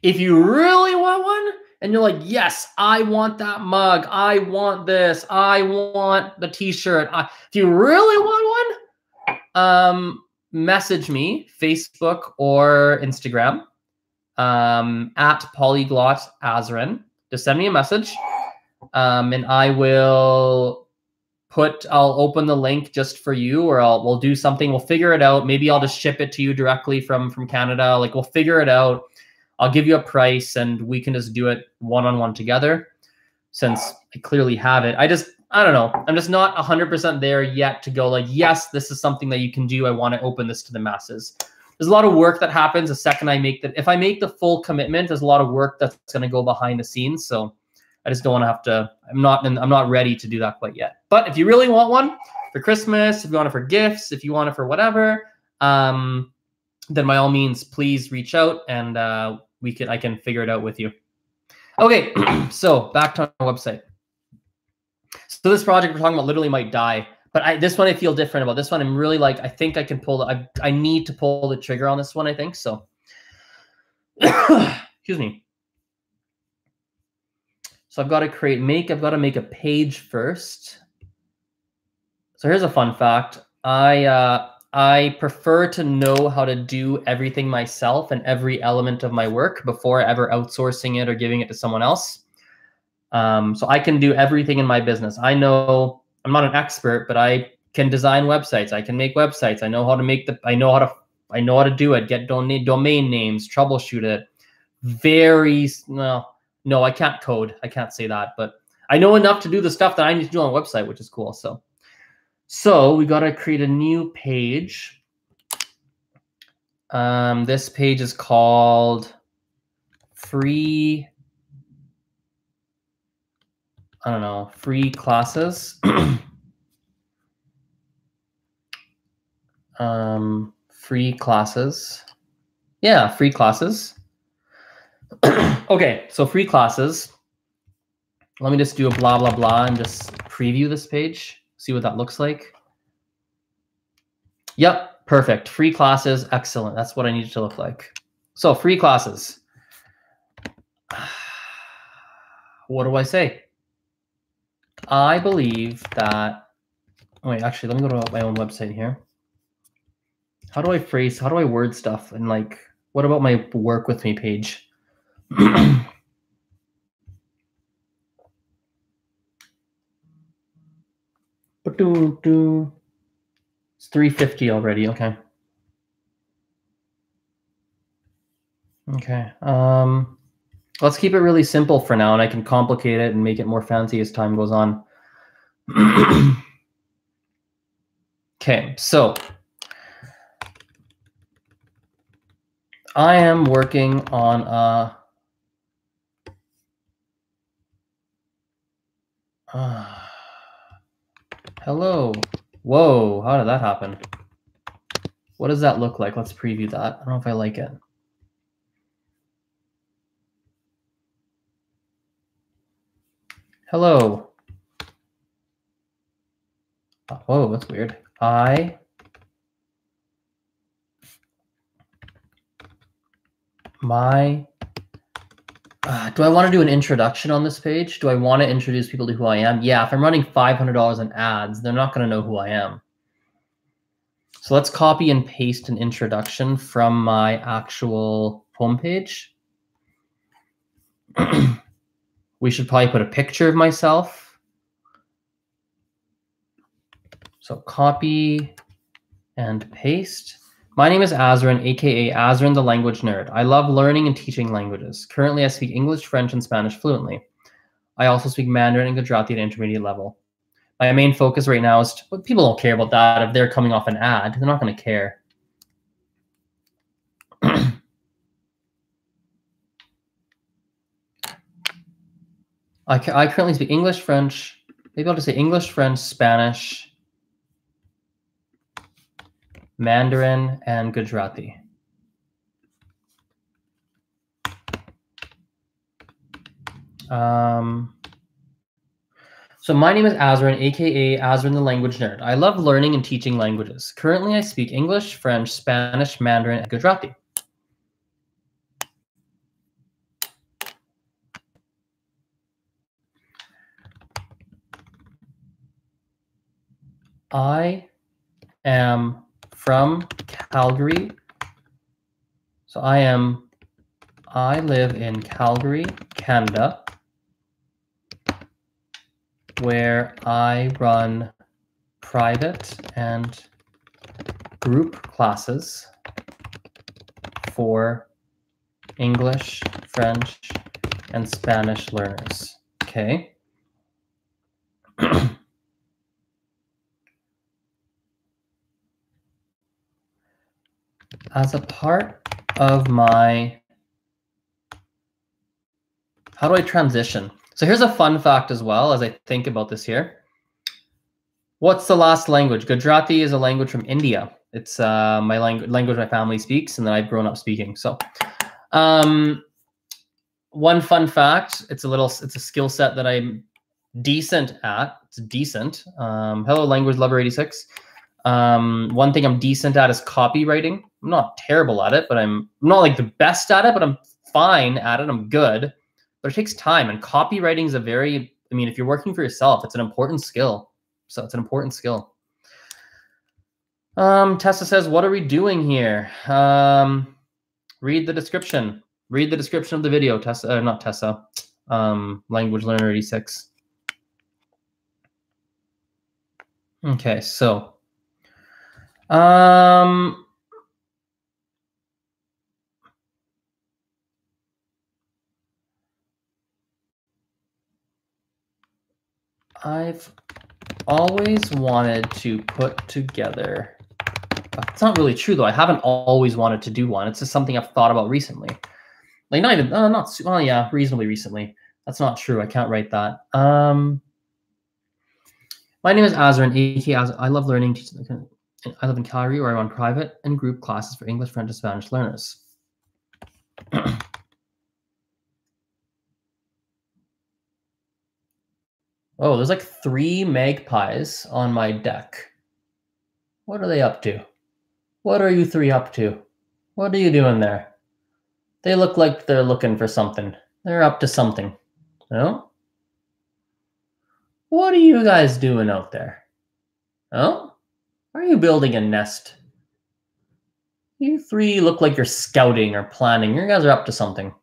[SPEAKER 1] If you really want one, and you're like, yes, I want that mug. I want this. I want the t-shirt. If you really want one, um, message me, Facebook or Instagram, um, at polyglot Azren. Just send me a message, um, and I will put. I'll open the link just for you, or I'll we'll do something. We'll figure it out. Maybe I'll just ship it to you directly from from Canada. Like we'll figure it out I'll give you a price and we can just do it one on one together since I clearly have it. I just, I don't know. I'm just not 100% there yet to go like, yes, this is something that you can do. I want to open this to the masses. There's a lot of work that happens the second I make that. If I make the full commitment, there's a lot of work that's going to go behind the scenes. So I just don't want to have to, I'm not, I'm not ready to do that quite yet. But if you really want one for Christmas, if you want it for gifts, if you want it for whatever, um, then by all means, please reach out and uh, we can I can figure it out with you. Okay, <clears throat> so back to our website. So this project we're talking about literally might die, but I this one I feel different about. This one I'm really like I think I can pull the I I need to pull the trigger on this one. I think so. <coughs> Excuse me. So I've got to create make. I've got to make a page first. So here's a fun fact. I uh, I prefer to know how to do everything myself and every element of my work before ever outsourcing it or giving it to someone else. Um, so I can do everything in my business. I know I'm not an expert, but I can design websites. I can make websites. I know how to make the. I know how to. I know how to do it. Get domain domain names. Troubleshoot it. Very no, no. I can't code. I can't say that, but I know enough to do the stuff that I need to do on a website, which is cool. So. So we got to create a new page. Um, this page is called free. I don't know, free classes. <clears throat> um, free classes. Yeah, free classes. <clears throat> okay, so free classes. Let me just do a blah, blah, blah and just preview this page see what that looks like. Yep, perfect. Free classes, excellent. That's what I need it to look like. So free classes. <sighs> What do I say? I believe that, oh, wait, actually, let me go to my own website here. how do I phrase? How do I word stuff? And like, what about my work with me page? <clears throat> It's 350 already. Okay. Okay. Um, let's keep it really simple for now, and I can complicate it and make it more fancy as time goes on. <clears throat> okay, so I am working on a. Uh, hello. Whoa, how did that happen? What does that look like? Let's preview that. I don't know if I like it. Hello. Whoa, that's weird. I my uh, do I want to do an introduction on this page? Do I want to introduce people to who I am? Yeah, if I'm running $500 in ads, they're not going to know who I am. So let's copy and paste an introduction from my actual homepage. <clears throat> we should probably put a picture of myself. So copy and paste. My name is Azren, aka Azren the Language Nerd. I love learning and teaching languages. Currently, I speak English, French, and Spanish fluently. I also speak Mandarin and Gujarati at intermediate level. My main focus right now is to, but people don't care about that if they're coming off an ad. They're not going to care. <clears throat> I, I currently speak English, French, maybe I'll just say English, French, Spanish, Mandarin, and Gujarati. Um, so my name is Azren, aka Azren the Language Nerd. I love learning and teaching languages. Currently, I speak English, French, Spanish, Mandarin, and Gujarati. I am from Calgary. So I am, I live in Calgary, Canada, where I run private and group classes for English, French, and Spanish learners. Okay. <clears throat> as a part of my, how do I transition? So here's a fun fact as well as I think about this here. What's the last language? Gujarati is a language from India. It's uh, my language, language my family speaks, and that I've grown up speaking. So, um, one fun fact: it's a little, it's a skill set that I'm decent at. It's decent. Um, hello, language lover eighty six. Um, one thing I'm decent at is copywriting. I'm not terrible at it, but I'm, not like the best at it, but I'm fine at it. I'm good, but it takes time. And copywriting is a very, I mean, if you're working for yourself, it's an important skill. So it's an important skill. Um, Tessa says, what are we doing here? Um, read the description. Read the description of the video, Tessa, uh, not Tessa, um, Language Learner 86. Okay, so um, I've always wanted to put together. It's not really true though. I haven't always wanted to do one. It's just something I've thought about recently. Like not even, uh, not well, yeah, reasonably recently. That's not true. I can't write that. Um, my name is Azren. I love learning. I live in Calgary where I run private and group classes for English, French, and Spanish learners. <clears throat> oh, there's like three magpies on my deck. What are they up to? What are you three up to? What are you doing there? They look like they're looking for something. They're up to something. No? What are you guys doing out there? Oh? Are you building a nest? You three look like you're scouting or planning. You guys are up to something.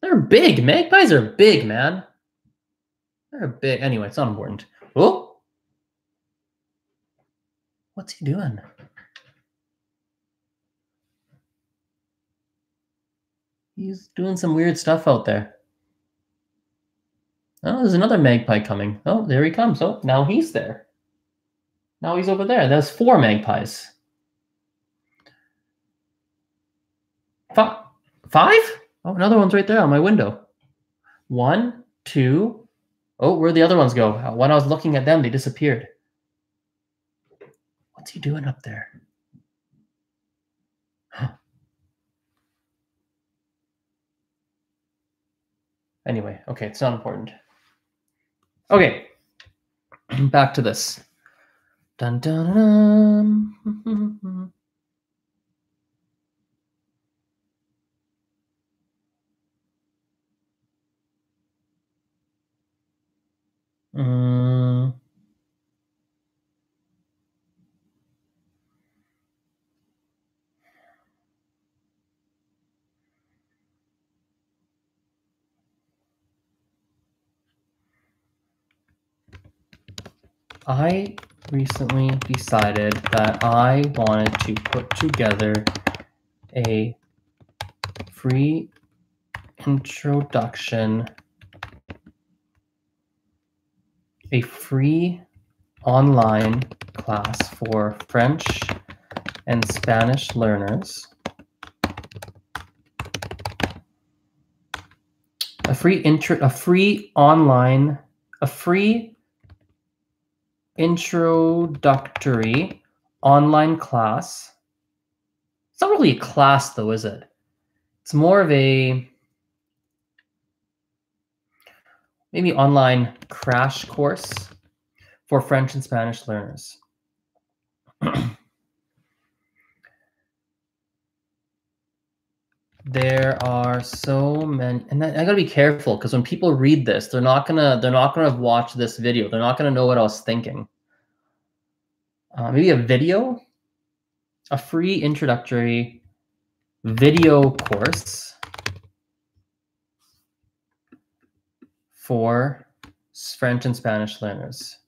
[SPEAKER 1] They're big. Magpies are big, man. They're big. Anyway, it's not important. Oh. What's he doing? He's doing some weird stuff out there. Oh, there's another magpie coming. Oh, there he comes. Oh, now he's there. Now he's over there. There's four magpies. Five? Five? Oh, another one's right there on my window. One, two. Oh, where'd the other ones go? Uh, when I was looking at them, they disappeared. What's he doing up there? Huh. Anyway, okay, it's not important. Okay, <clears throat> back to this. Dun dun dun. <laughs> Mm. I recently decided that I wanted to put together a free introduction a free online class for French and Spanish learners. A free intro, a free online, a free introductory online class. It's not really a class though, is it? It's more of a maybe online crash course for French and Spanish learners. <clears throat> there are so many and I, gotta be careful because when people read this they're not gonna they're not gonna watch this video. They're not gonna know what i was thinking. Uh, maybe a video? A free introductory video course for French and Spanish learners.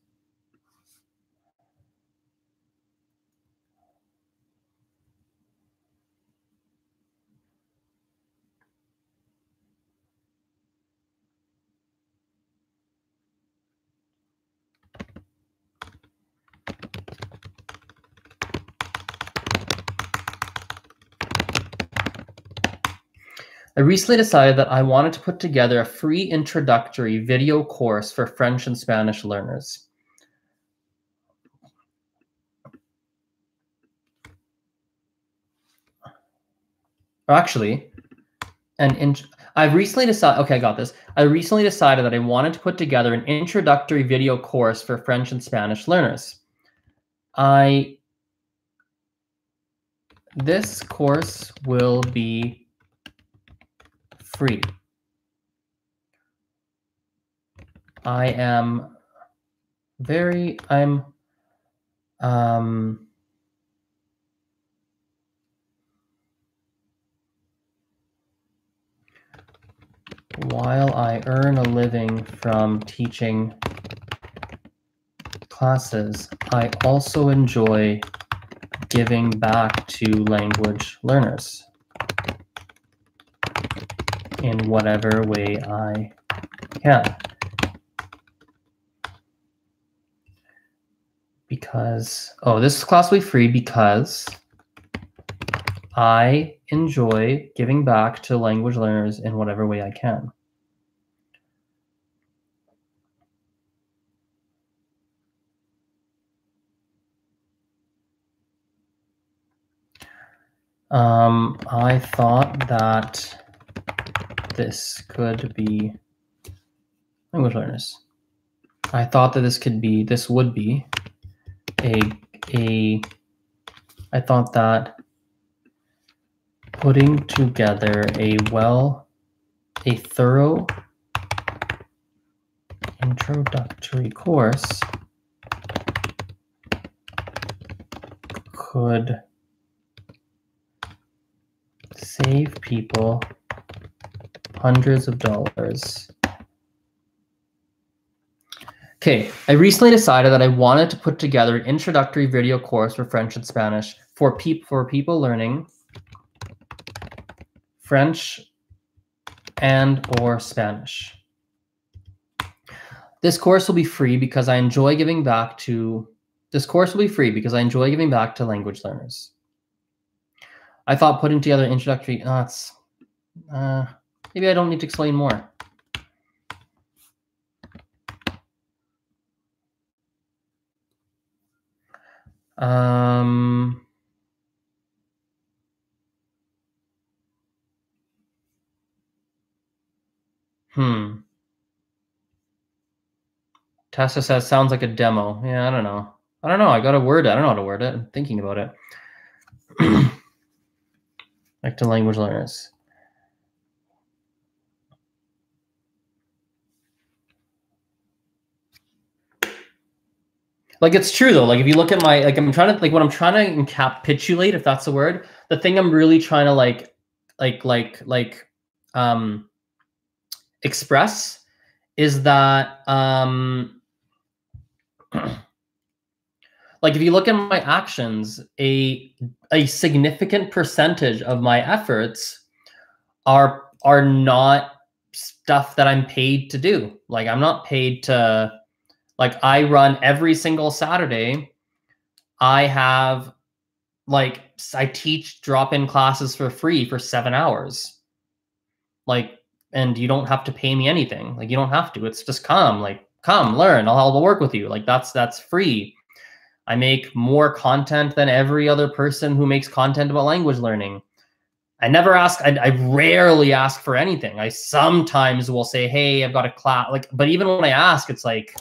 [SPEAKER 1] I recently decided that I wanted to put together a free introductory video course for French and Spanish learners. Or Actually, and in, I recently decided, okay, I got this. I recently decided that I wanted to put together an introductory video course for French and Spanish learners. I, this course will be free. I am very, I'm, um, while I earn a living from teaching classes, I also enjoy giving back to language learners in whatever way I can. Because, oh, this is class will be free because I enjoy giving back to language learners in whatever way I can. Um, I thought that this could be language learners. I thought that this could be, this would be a, a, I thought that putting together a well, a thorough introductory course could save people hundreds of dollars. Okay, I recently decided that I wanted to put together an introductory video course for French and Spanish for, peop for people learning French and or Spanish. This course will be free because I enjoy giving back to this course will be free because I enjoy giving back to language learners. I thought putting together introductory, oh, uh, maybe I don't need to explain more. Um, hmm. Tessa says sounds like a demo. Yeah, I don't know. I don't know. I got to word. I don't know how to word it. I'm thinking about it. <clears throat> Back to language learners. Like it's true though. Like if you look at my like I'm trying to like what I'm trying to encapsulate, if that's the word, the thing I'm really trying to like like like like um express is that um <clears throat> like if you look at my actions, a a significant percentage of my efforts are are not stuff that I'm paid to do. Like I'm not paid to like I run every single Saturday. I have like I teach drop-in classes for free for 7 hours. Like and you don't have to pay me anything. Like you don't have to. It's just come, like come, learn. I'll, I'll work with you. Like that's that's free. I make more content than every other person who makes content about language learning. I never ask, I, I, rarely ask for anything. I sometimes will say, Hey, I've got a class. Like, but even when I ask, it's like,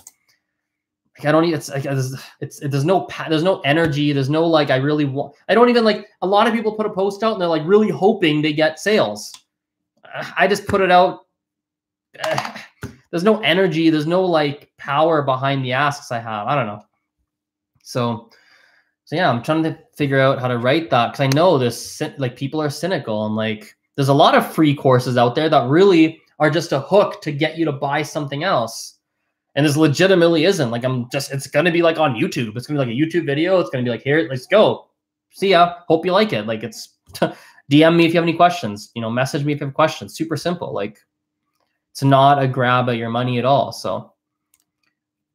[SPEAKER 1] like I don't need, it's, it's, it's, it, there's no, there's no energy. There's no, like, I really want, I don't even like, a lot of people put a post out and they're like really hoping they get sales. I just put it out. <sighs> There's no energy. There's no like power behind the asks I have. I don't know. So, so yeah, I'm trying to figure out how to write that because I know this like people are cynical and like there's a lot of free courses out there that really are just a hook to get you to buy something else. And this legitimately isn't like I'm just it's gonna be like on YouTube. It's gonna be like a YouTube video. It's gonna be like here, let's go. See ya. Hope you like it. Like it's <laughs> DM me if you have any questions. You know, message me if you have questions. Super simple. Like it's not a grab at your money at all. So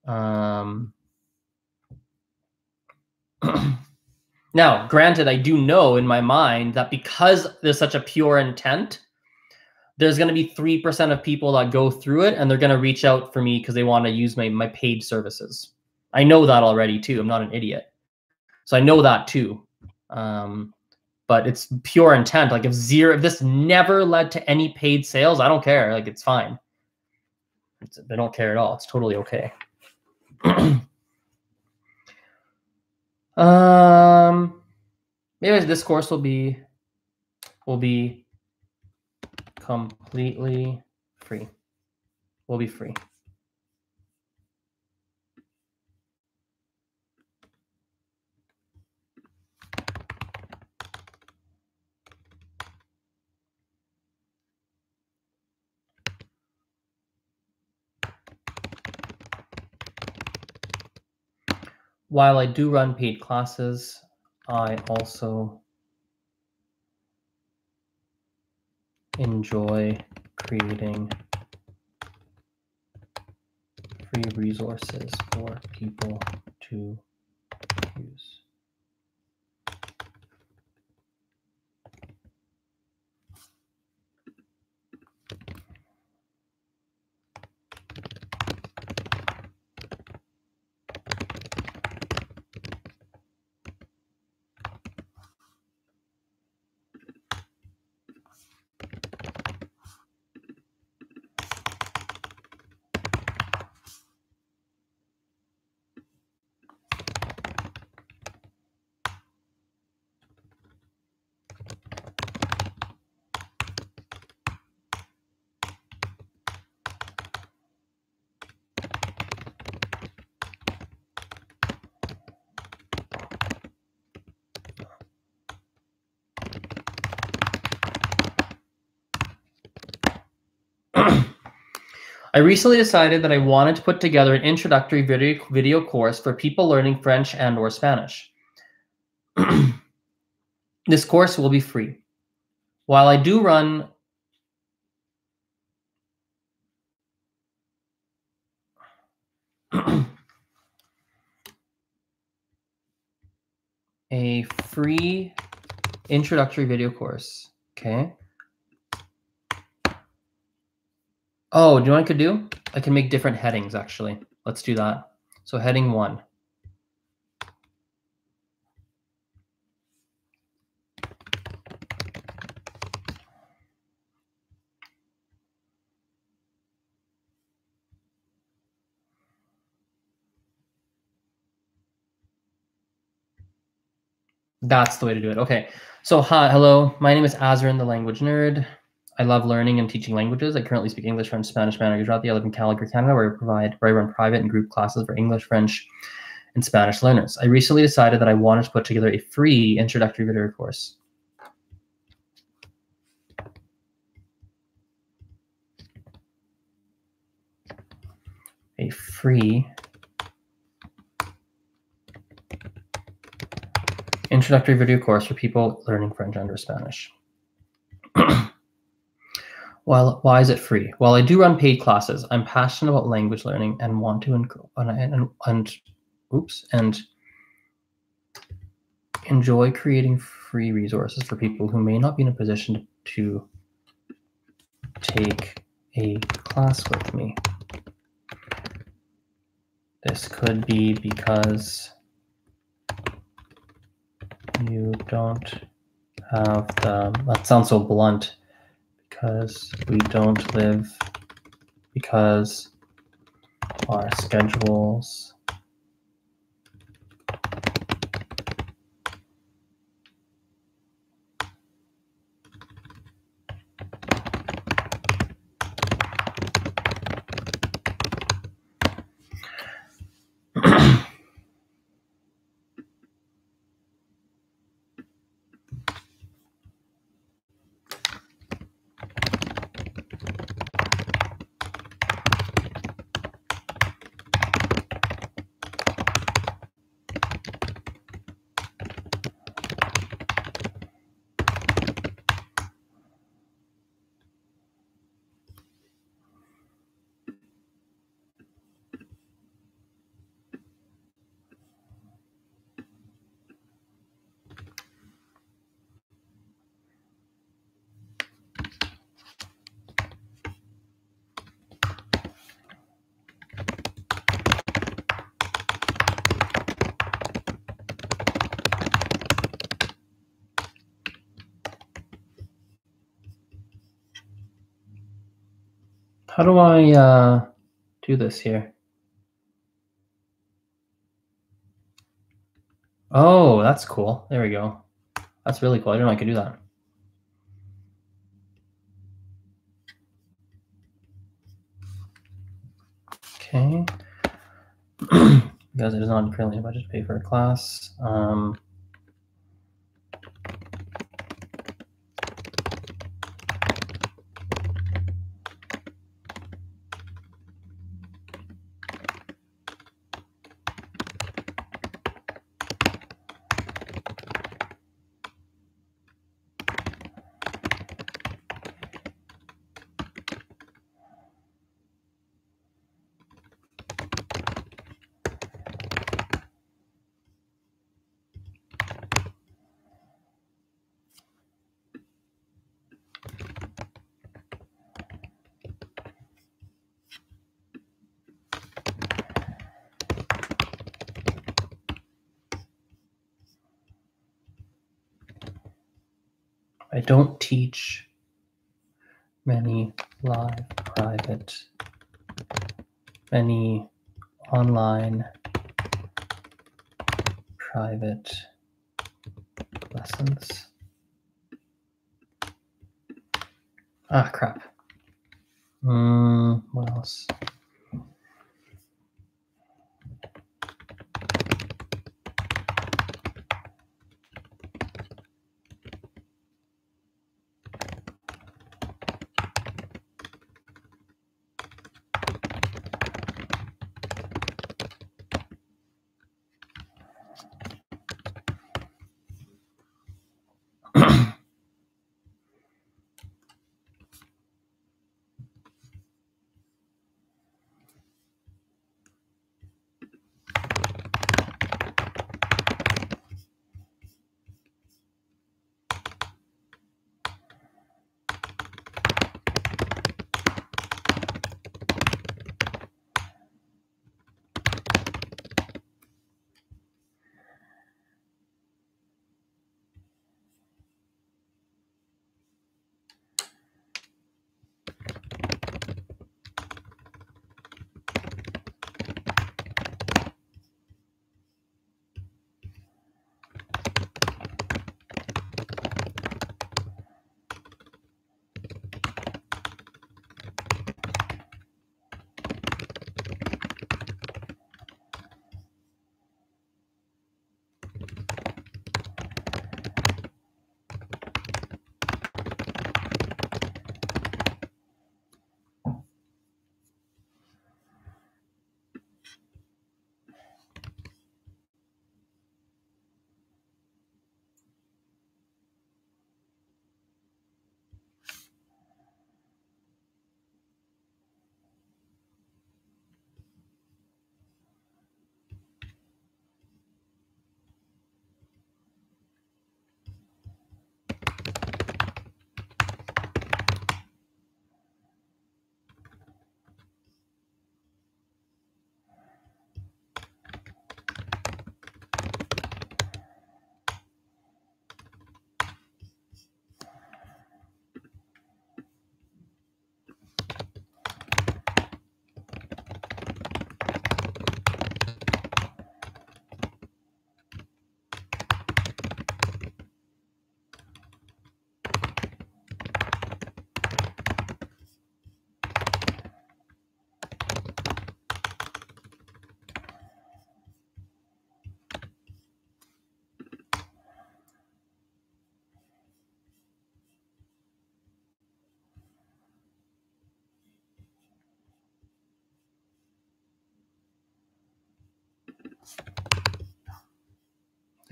[SPEAKER 1] um <clears throat> now, granted, I do know in my mind that because there's such a pure intent, there's going to be 3% of people that go through it and they're going to reach out for me because they want to use my, my paid services. I know that already too. I'm not an idiot. So I know that too. Um, but it's pure intent. Like if zero, if this never led to any paid sales, I don't care. Like it's fine. It's, they don't care at all. It's totally okay. <clears throat> Um, maybe this course will be will be completely free. Will be free. while I do run paid classes, I also enjoy creating free resources for people to use. I recently decided that I wanted to put together an introductory video, video course for people learning French and or Spanish. <clears throat> this course will be free. While I do run <clears throat> a free introductory video course. Okay. Oh, do you know what I could do? I can make different headings actually. Let's do that. So heading one. That's the way to do it. Okay. So hi, hello. My name is Azren, the language nerd. I love learning and teaching languages. I currently speak English, French, Spanish, Mandarin, Gujarati. I live in Calgary, Canada, where I provide where I run private and group classes for English, French, and Spanish learners. I recently decided that I wanted to put together a free introductory video course. A free introductory video course for people learning French and or Spanish. While why is it free? While I do run paid classes, I'm passionate about language learning and want to and and, and oops and enjoy creating free resources for people who may not be in a position to take a class with me. This could be because you don't have the, that sounds so blunt, because we don't live, because our schedules How do I uh, do this here? Oh, that's cool. There we go. That's really cool. I didn't know I could do that. Okay. <clears throat> because it is not currently a budget to pay for a class. Um,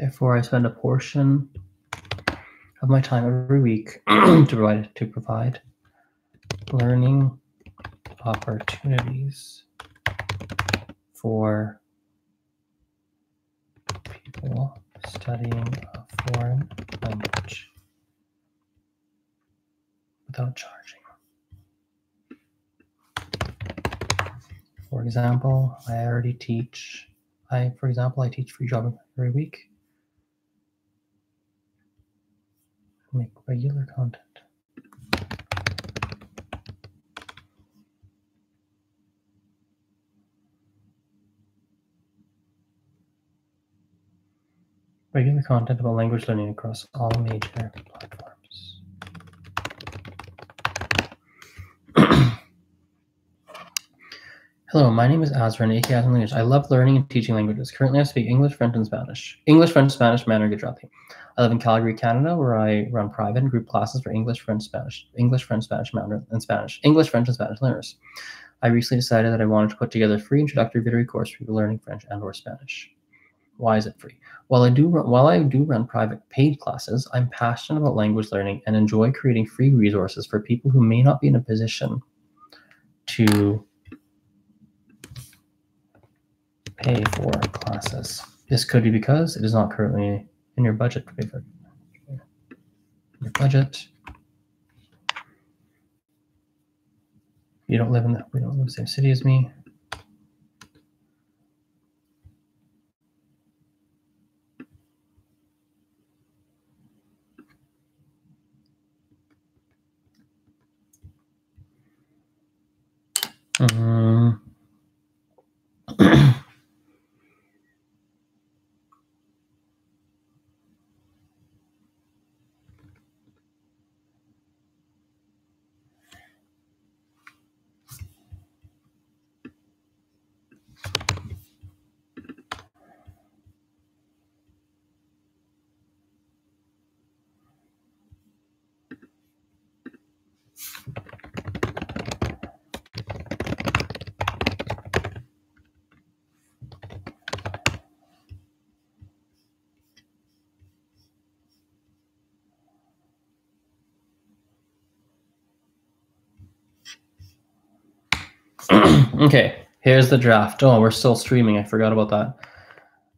[SPEAKER 1] Therefore, I spend a portion of my time every week <clears throat> to provide to provide learning opportunities for people studying a foreign language without charging. For example, I already teach, I, for example, I teach free job every week. Make regular content. Regular content about language learning across all major platforms. Hello, my name is aka Azren Language. I love learning and teaching languages. Currently, I speak English, French, and Spanish. English, French, Spanish, Mandarin, Gujarati. I live in Calgary, Canada, where I run private and group classes for English, French, Spanish, English, French, Spanish, Mandarin, and Spanish. English, French, and Spanish learners. I recently decided that I wanted to put together a free introductory video course for learning French and/or Spanish. Why is it free? While I do run, while I do run private paid classes, I'm passionate about language learning and enjoy creating free resources for people who may not be in a position to pay for classes. This could be because it is not currently in your budget for your budget. You don't live in the we don't live in the same city as me. Um, okay, here's the draft. Oh, we're still streaming. I forgot about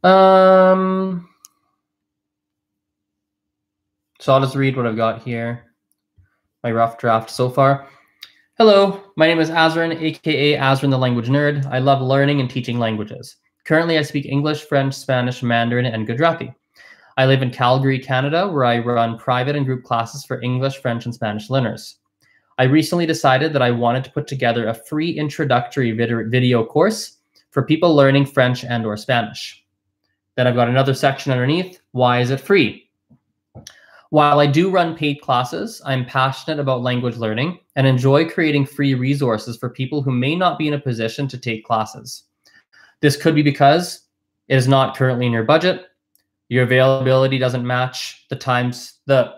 [SPEAKER 1] that. Um, so I'll just read what I've got here. My rough draft so far. Hello, my name is Azren, aka Azren the Language Nerd. I love learning and teaching languages. Currently, I speak English, French, Spanish, Mandarin, and Gujarati. I live in Calgary, Canada, where I run private and group classes for English, French, and Spanish learners. I recently decided that I wanted to put together a free introductory vid video course for people learning French and or Spanish. Then I've got another section underneath, why is it free? While I do run paid classes, I'm passionate about language learning and enjoy creating free resources for people who may not be in a position to take classes. This could be because it is not currently in your budget, your availability doesn't match the times the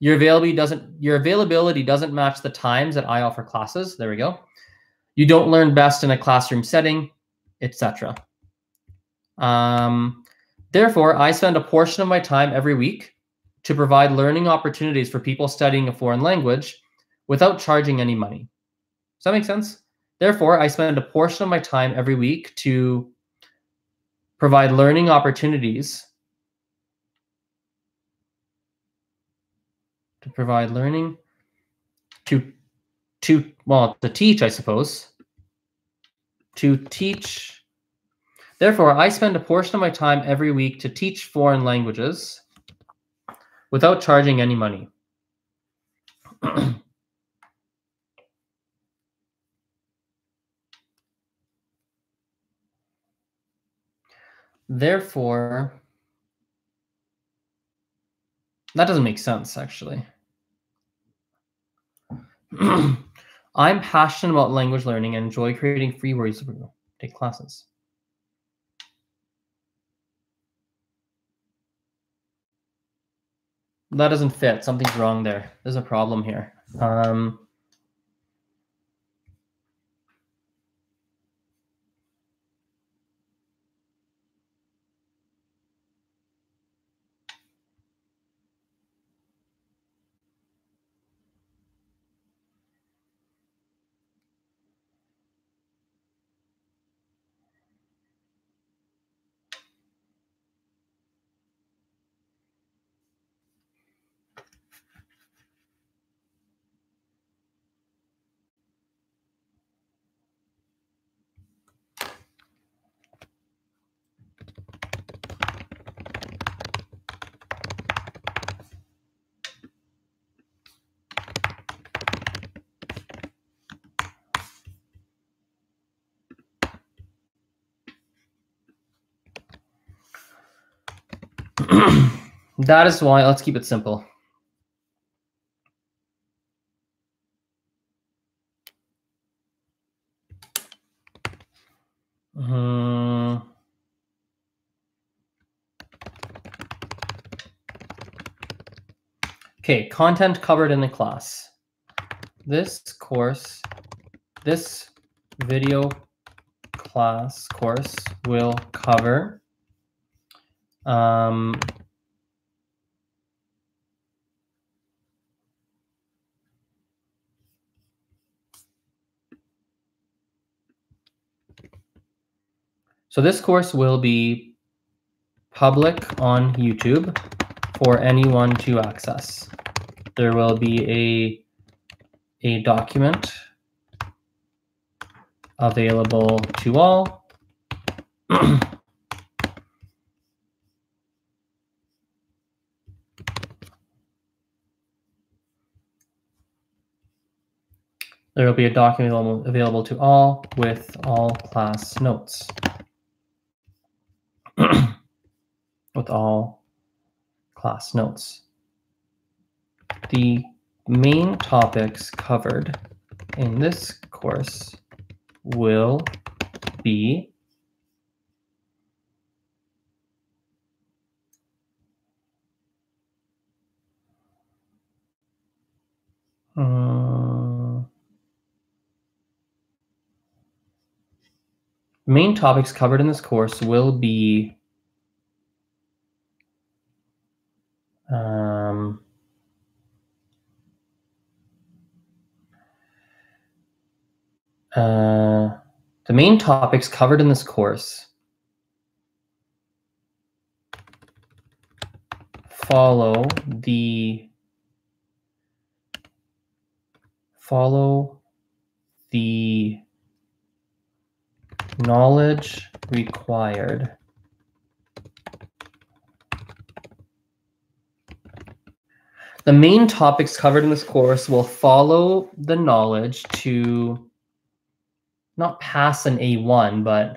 [SPEAKER 1] your availability doesn't your availability doesn't match the times that I offer classes. There we go. You don't learn best in a classroom setting, etc. Um, therefore, I spend a portion of my time every week to provide learning opportunities for people studying a foreign language without charging any money. Does that make sense? Therefore, I spend a portion of my time every week to provide learning opportunities to provide learning to to well to teach i suppose to teach. Therefore i spend a portion of my time every week to teach foreign languages without charging any money. <clears throat> Therefore that doesn't make sense, actually. <clears throat> I'm passionate about language learning and enjoy creating free words for take classes. That doesn't fit. Something's wrong there. There's a problem here. Um, that is why, let's keep it simple. Hmm. Okay, content covered in the class. This course, this video class course will cover um, So this course will be public on YouTube for anyone to access. There will be a, a document available to all. there will be a document available to all with all class notes. <clears throat> with all class notes. The main topics covered in this course will be uh, main topics covered in this course will be um, uh, the main topics covered in this course follow the follow the knowledge required The main topics covered in this course will follow the knowledge to not pass an A1, but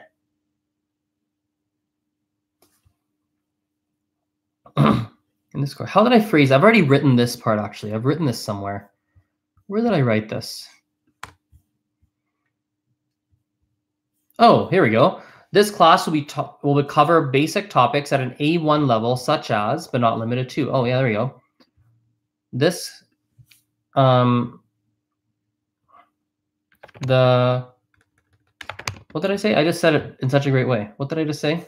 [SPEAKER 1] <clears throat> in this course. How did I phrase? I've already written this part actually. I've written this somewhere. Where did I write this? Oh, here we go. This class will be will cover basic topics at an A1 level, such as, but not limited to. Oh, yeah, there we go this um the what did I say? I just said it in such a great way. What did I just say?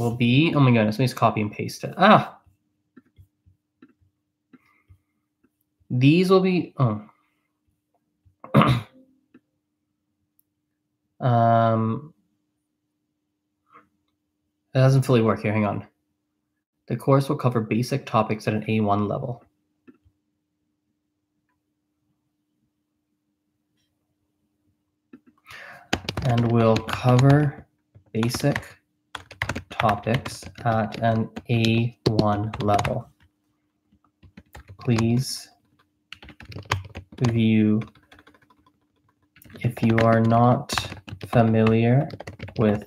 [SPEAKER 1] Will be, oh my goodness, let me just copy and paste it. Ah, These will be, oh. <coughs> um, it doesn't fully work here. Hang on. The course will cover basic topics at an A1 level. And we'll cover basic topics at an A1 level. Please view if you are not familiar with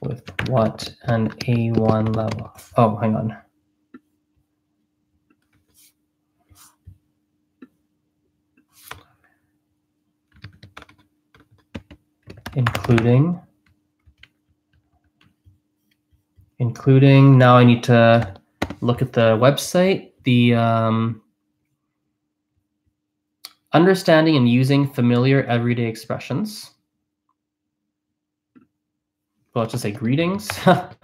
[SPEAKER 1] with what an A1 level. Oh, hang on. Including, including, now I need to look at the website, the um, understanding and using familiar everyday expressions. Well, let's just say greetings. <laughs>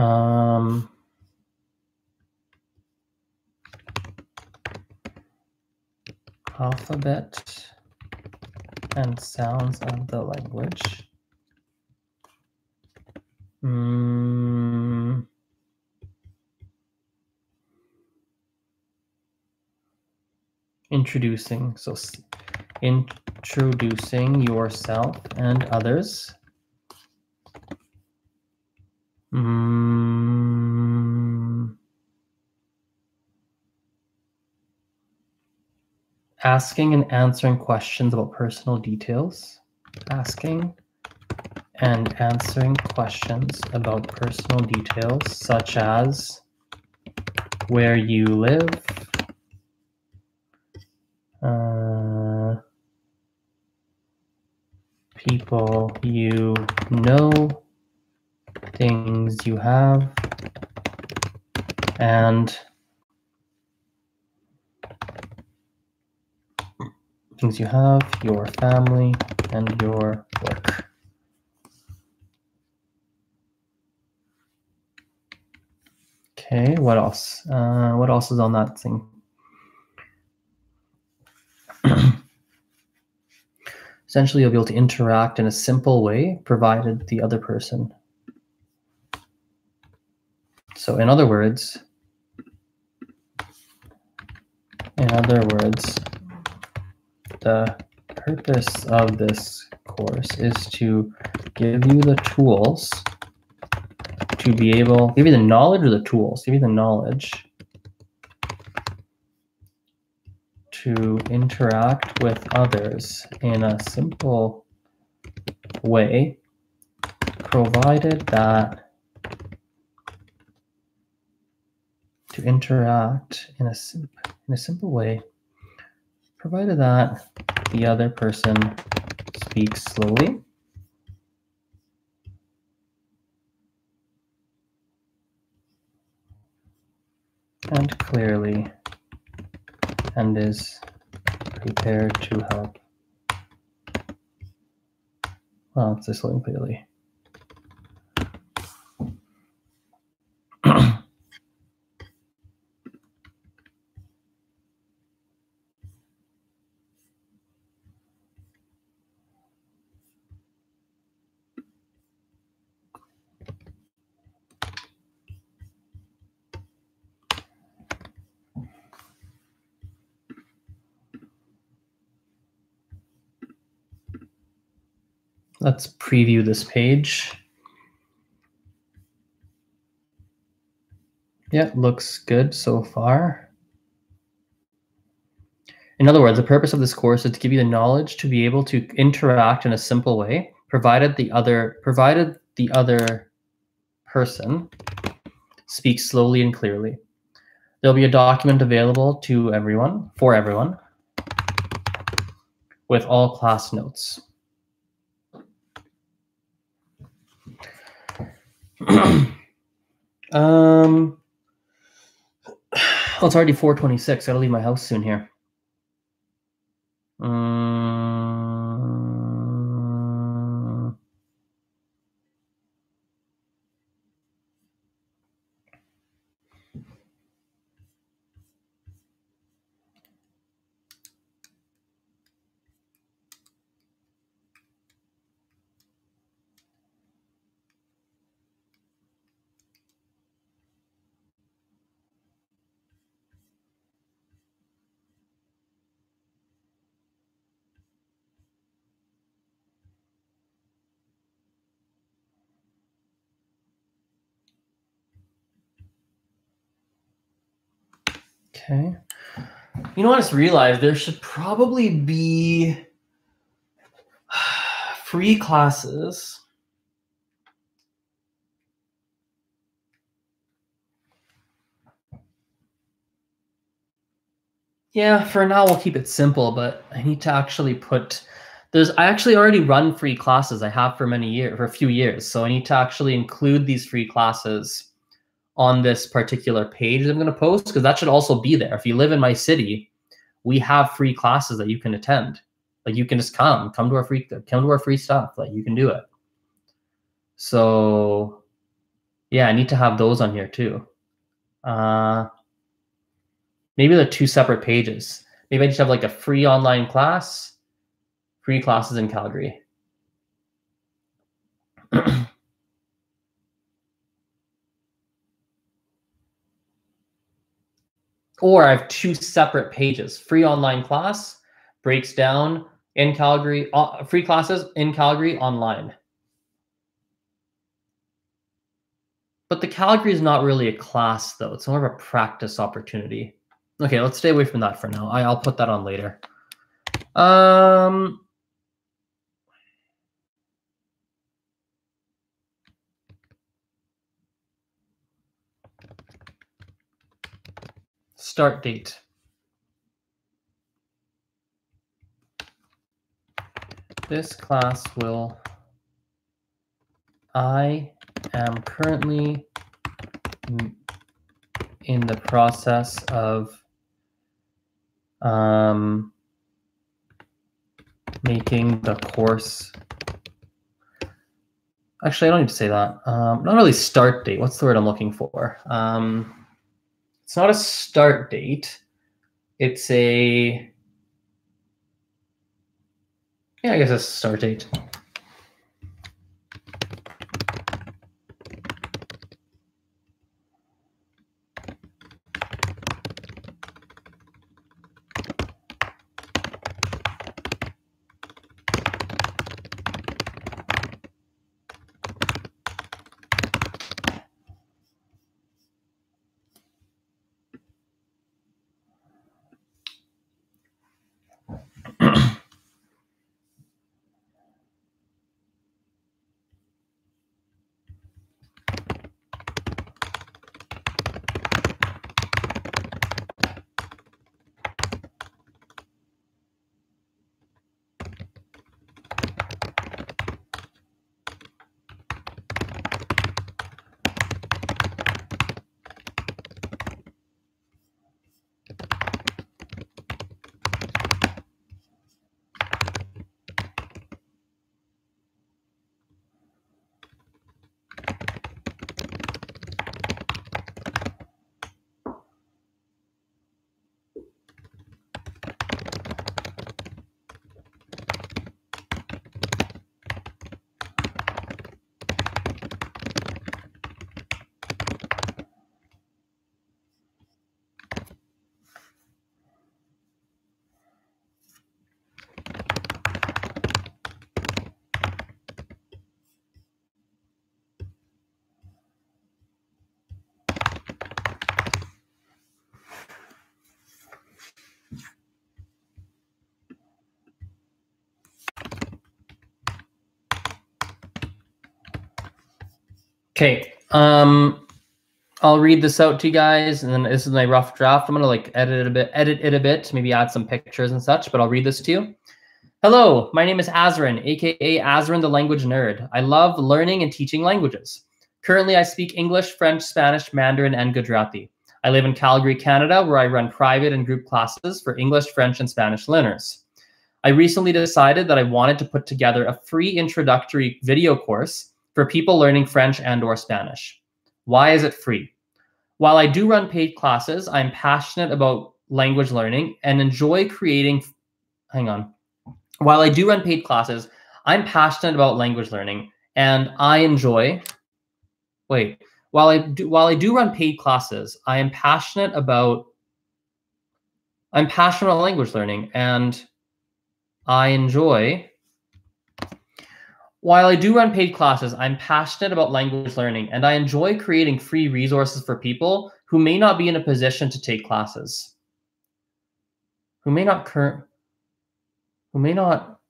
[SPEAKER 1] um, alphabet and sounds of the language. Mm. Introducing. So introducing yourself and others. Mm. Asking and answering questions about personal details. Asking and answering questions about personal details such as where you live, uh, people you know, things you have, and things you have, your family, and your work. Okay, what else? Uh, what else is on that thing? <clears throat> Essentially, you'll be able to interact in a simple way, provided the other person. So in other words, in other words, the purpose of this course is to give you the tools to be able, give you the knowledge or the tools, give you the knowledge to interact with others in a simple way, provided that to interact in a, in a simple way, provided that the other person speaks slowly and clearly and is prepared to help. Well, it's one clearly. Let's preview this page. Yeah, looks good so far. In other words, the purpose of this course is to give you the knowledge to be able to interact in a simple way, provided the other provided the other person speaks slowly and clearly. There'll be a document available to everyone, for everyone, with all class notes. <clears throat> um, well, <sighs> it's already 426. I gotta leave my house soon here. Um, Okay. You know I just realized? There should probably be <sighs> free classes. Yeah, for now we'll keep it simple, but I need to actually put there's I actually already run free classes I have for many years for a few years. So I need to actually include these free classes on this particular page that I'm going to post because that should also be there. If you live in my city, we have free classes that you can attend. Like you can just come, come to our free, come to our free stuff. Like you can do it. So, yeah, I need to have those on here too. Uh, maybe the two separate pages. Maybe I just have like a free online class, free classes in Calgary. <clears throat> Or I have two separate pages. Free online class breaks down in Calgary, uh, free classes in Calgary online. But the Calgary is not really a class, though. It's more of a practice opportunity. Okay, let's stay away from that for now. I, will put that on later. Um, start date. This class will, I am currently in the process of um, making the course. Actually, I don't need to say that. Um, not really start date. What's the word I'm looking for? Um, it's not a start date. It's a, yeah, I guess a start date. Okay. Um, I'll read this out to you guys, and then this is my rough draft. I'm gonna like edit it a bit, edit it a bit, maybe add some pictures and such. But I'll read this to you. Hello, my name is Azren, aka Azren the Language Nerd. I love learning and teaching languages. Currently, I speak English, French, Spanish, Mandarin, and Gujarati. I live in Calgary, Canada, where I run private and group classes for English, French, and Spanish learners. I recently decided that I wanted to put together a free introductory video course for people learning French and or Spanish. Why is it free? While I do run paid classes, I'm passionate about language learning and enjoy creating hang on. While I do run paid classes, I'm passionate about language learning and I enjoy wait, while I do while I do run paid classes, I am passionate about I'm passionate about language learning and I enjoy while I do run paid classes, I'm passionate about language learning and I enjoy creating free resources for people who may not be in a position to take classes. Who may not current who may not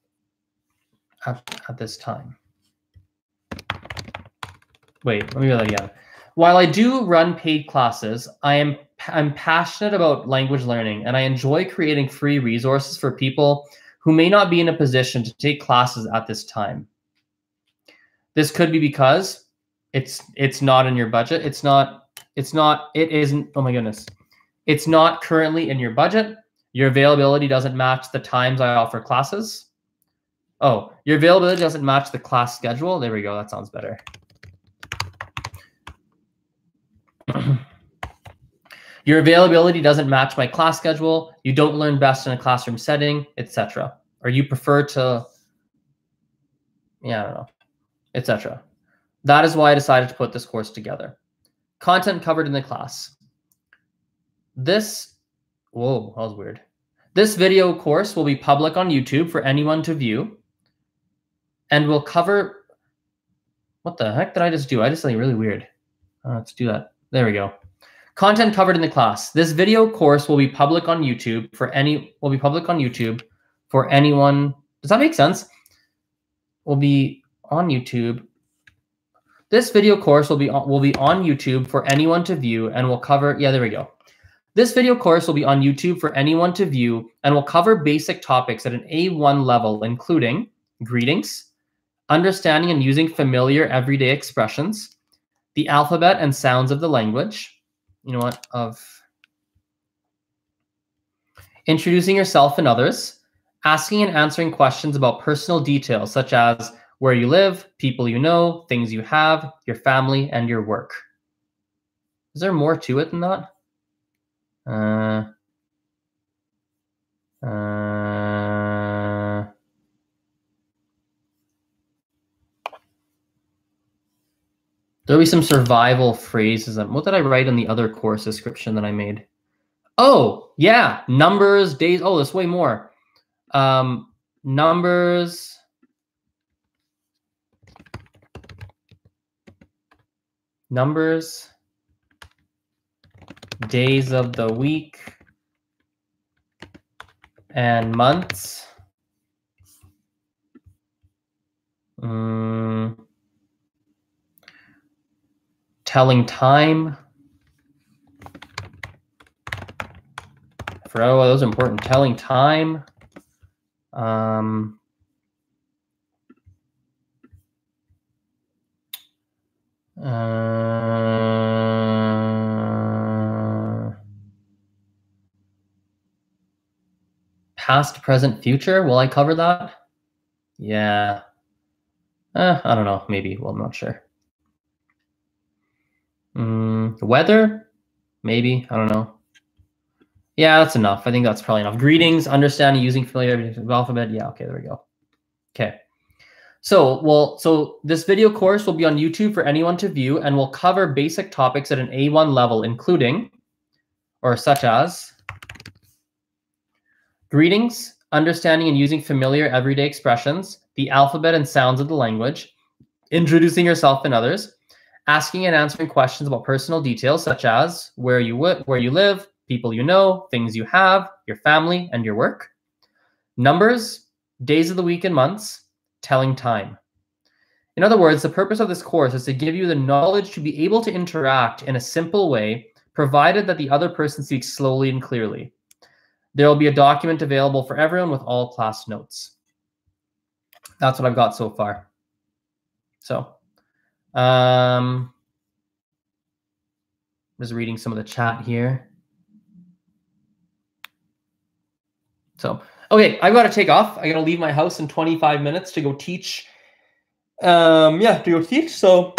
[SPEAKER 1] at, at this time. Wait, let me do that again. While I do run paid classes, I am I'm passionate about language learning and I enjoy creating free resources for people who may not be in a position to take classes at this time. This could be because it's it's not in your budget. It's not it's not it isn't oh my goodness. It's not currently in your budget. Your availability doesn't match the times I offer classes. Oh, your availability doesn't match the class schedule. There we go. That sounds better. <clears throat> your availability doesn't match my class schedule. You don't learn best in a classroom setting, etc. Or you prefer to, yeah, I don't know etc. That is why I decided to put this course together. Content covered in the class. This Whoa, that was weird. This video course will be public on YouTube for anyone to view and will cover. What the heck did I just do? I just something really weird. Uh, let's do that. There we go. Content covered in the class. This video course will be public on YouTube for any will be public on YouTube for anyone. Does that make sense? Will be on YouTube. This video course will be on, will be on YouTube for anyone to view and will cover. Yeah, there we go. This video course will be on YouTube for anyone to view and will cover basic topics at an A1 level, including greetings, understanding and using familiar everyday expressions, the alphabet and sounds of the language. You know what? Of introducing yourself and others, asking and answering questions about personal details such as where you live, people you know, things you have, your family, and your work. Is there more to it than that? Uh, uh, there'll be some survival phrases. What did I write in the other course description that I made? Oh, yeah, numbers, days. Oh, there's way more. Um, numbers. Numbers days of the week and months. Mm, telling time. For oh, those important. Telling time. Um, uh, past, present, future. Will I cover that? Yeah. Uh, I don't know. Maybe. Well, I'm not sure. Mm, weather? Maybe. I don't know. Yeah, that's enough. I think that's probably enough. Greetings, understanding, using familiarity familiar alphabet. Yeah, okay, there we go. Okay. So, well, so this video course will be on YouTube for anyone to view and will cover basic topics at an A1 level, including, or such as, greetings, understanding and using familiar everyday expressions, the alphabet and sounds of the language, introducing yourself and others, asking and answering questions about personal details such as where you where you live, people you know, things you have, your family, and your work, numbers, days of the week and months, telling time. In other words, the purpose of this course is to give you the knowledge to be able to interact in a simple way, provided that the other person speaks slowly and clearly. There will be a document available for everyone with all class notes. That's what I've got so far. So, um, i just reading some of the chat here. So, okay, I've got to take off. I got to leave my house in 25 minutes to go teach. Um, yeah, to go teach. So,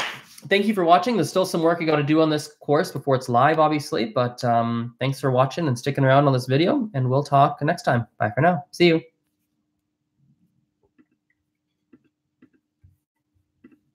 [SPEAKER 1] thank you for watching. There's still some work I got to do on this course before it's live, obviously. But um, thanks for watching and sticking around on this video, and we'll talk next time. Bye for now. See you.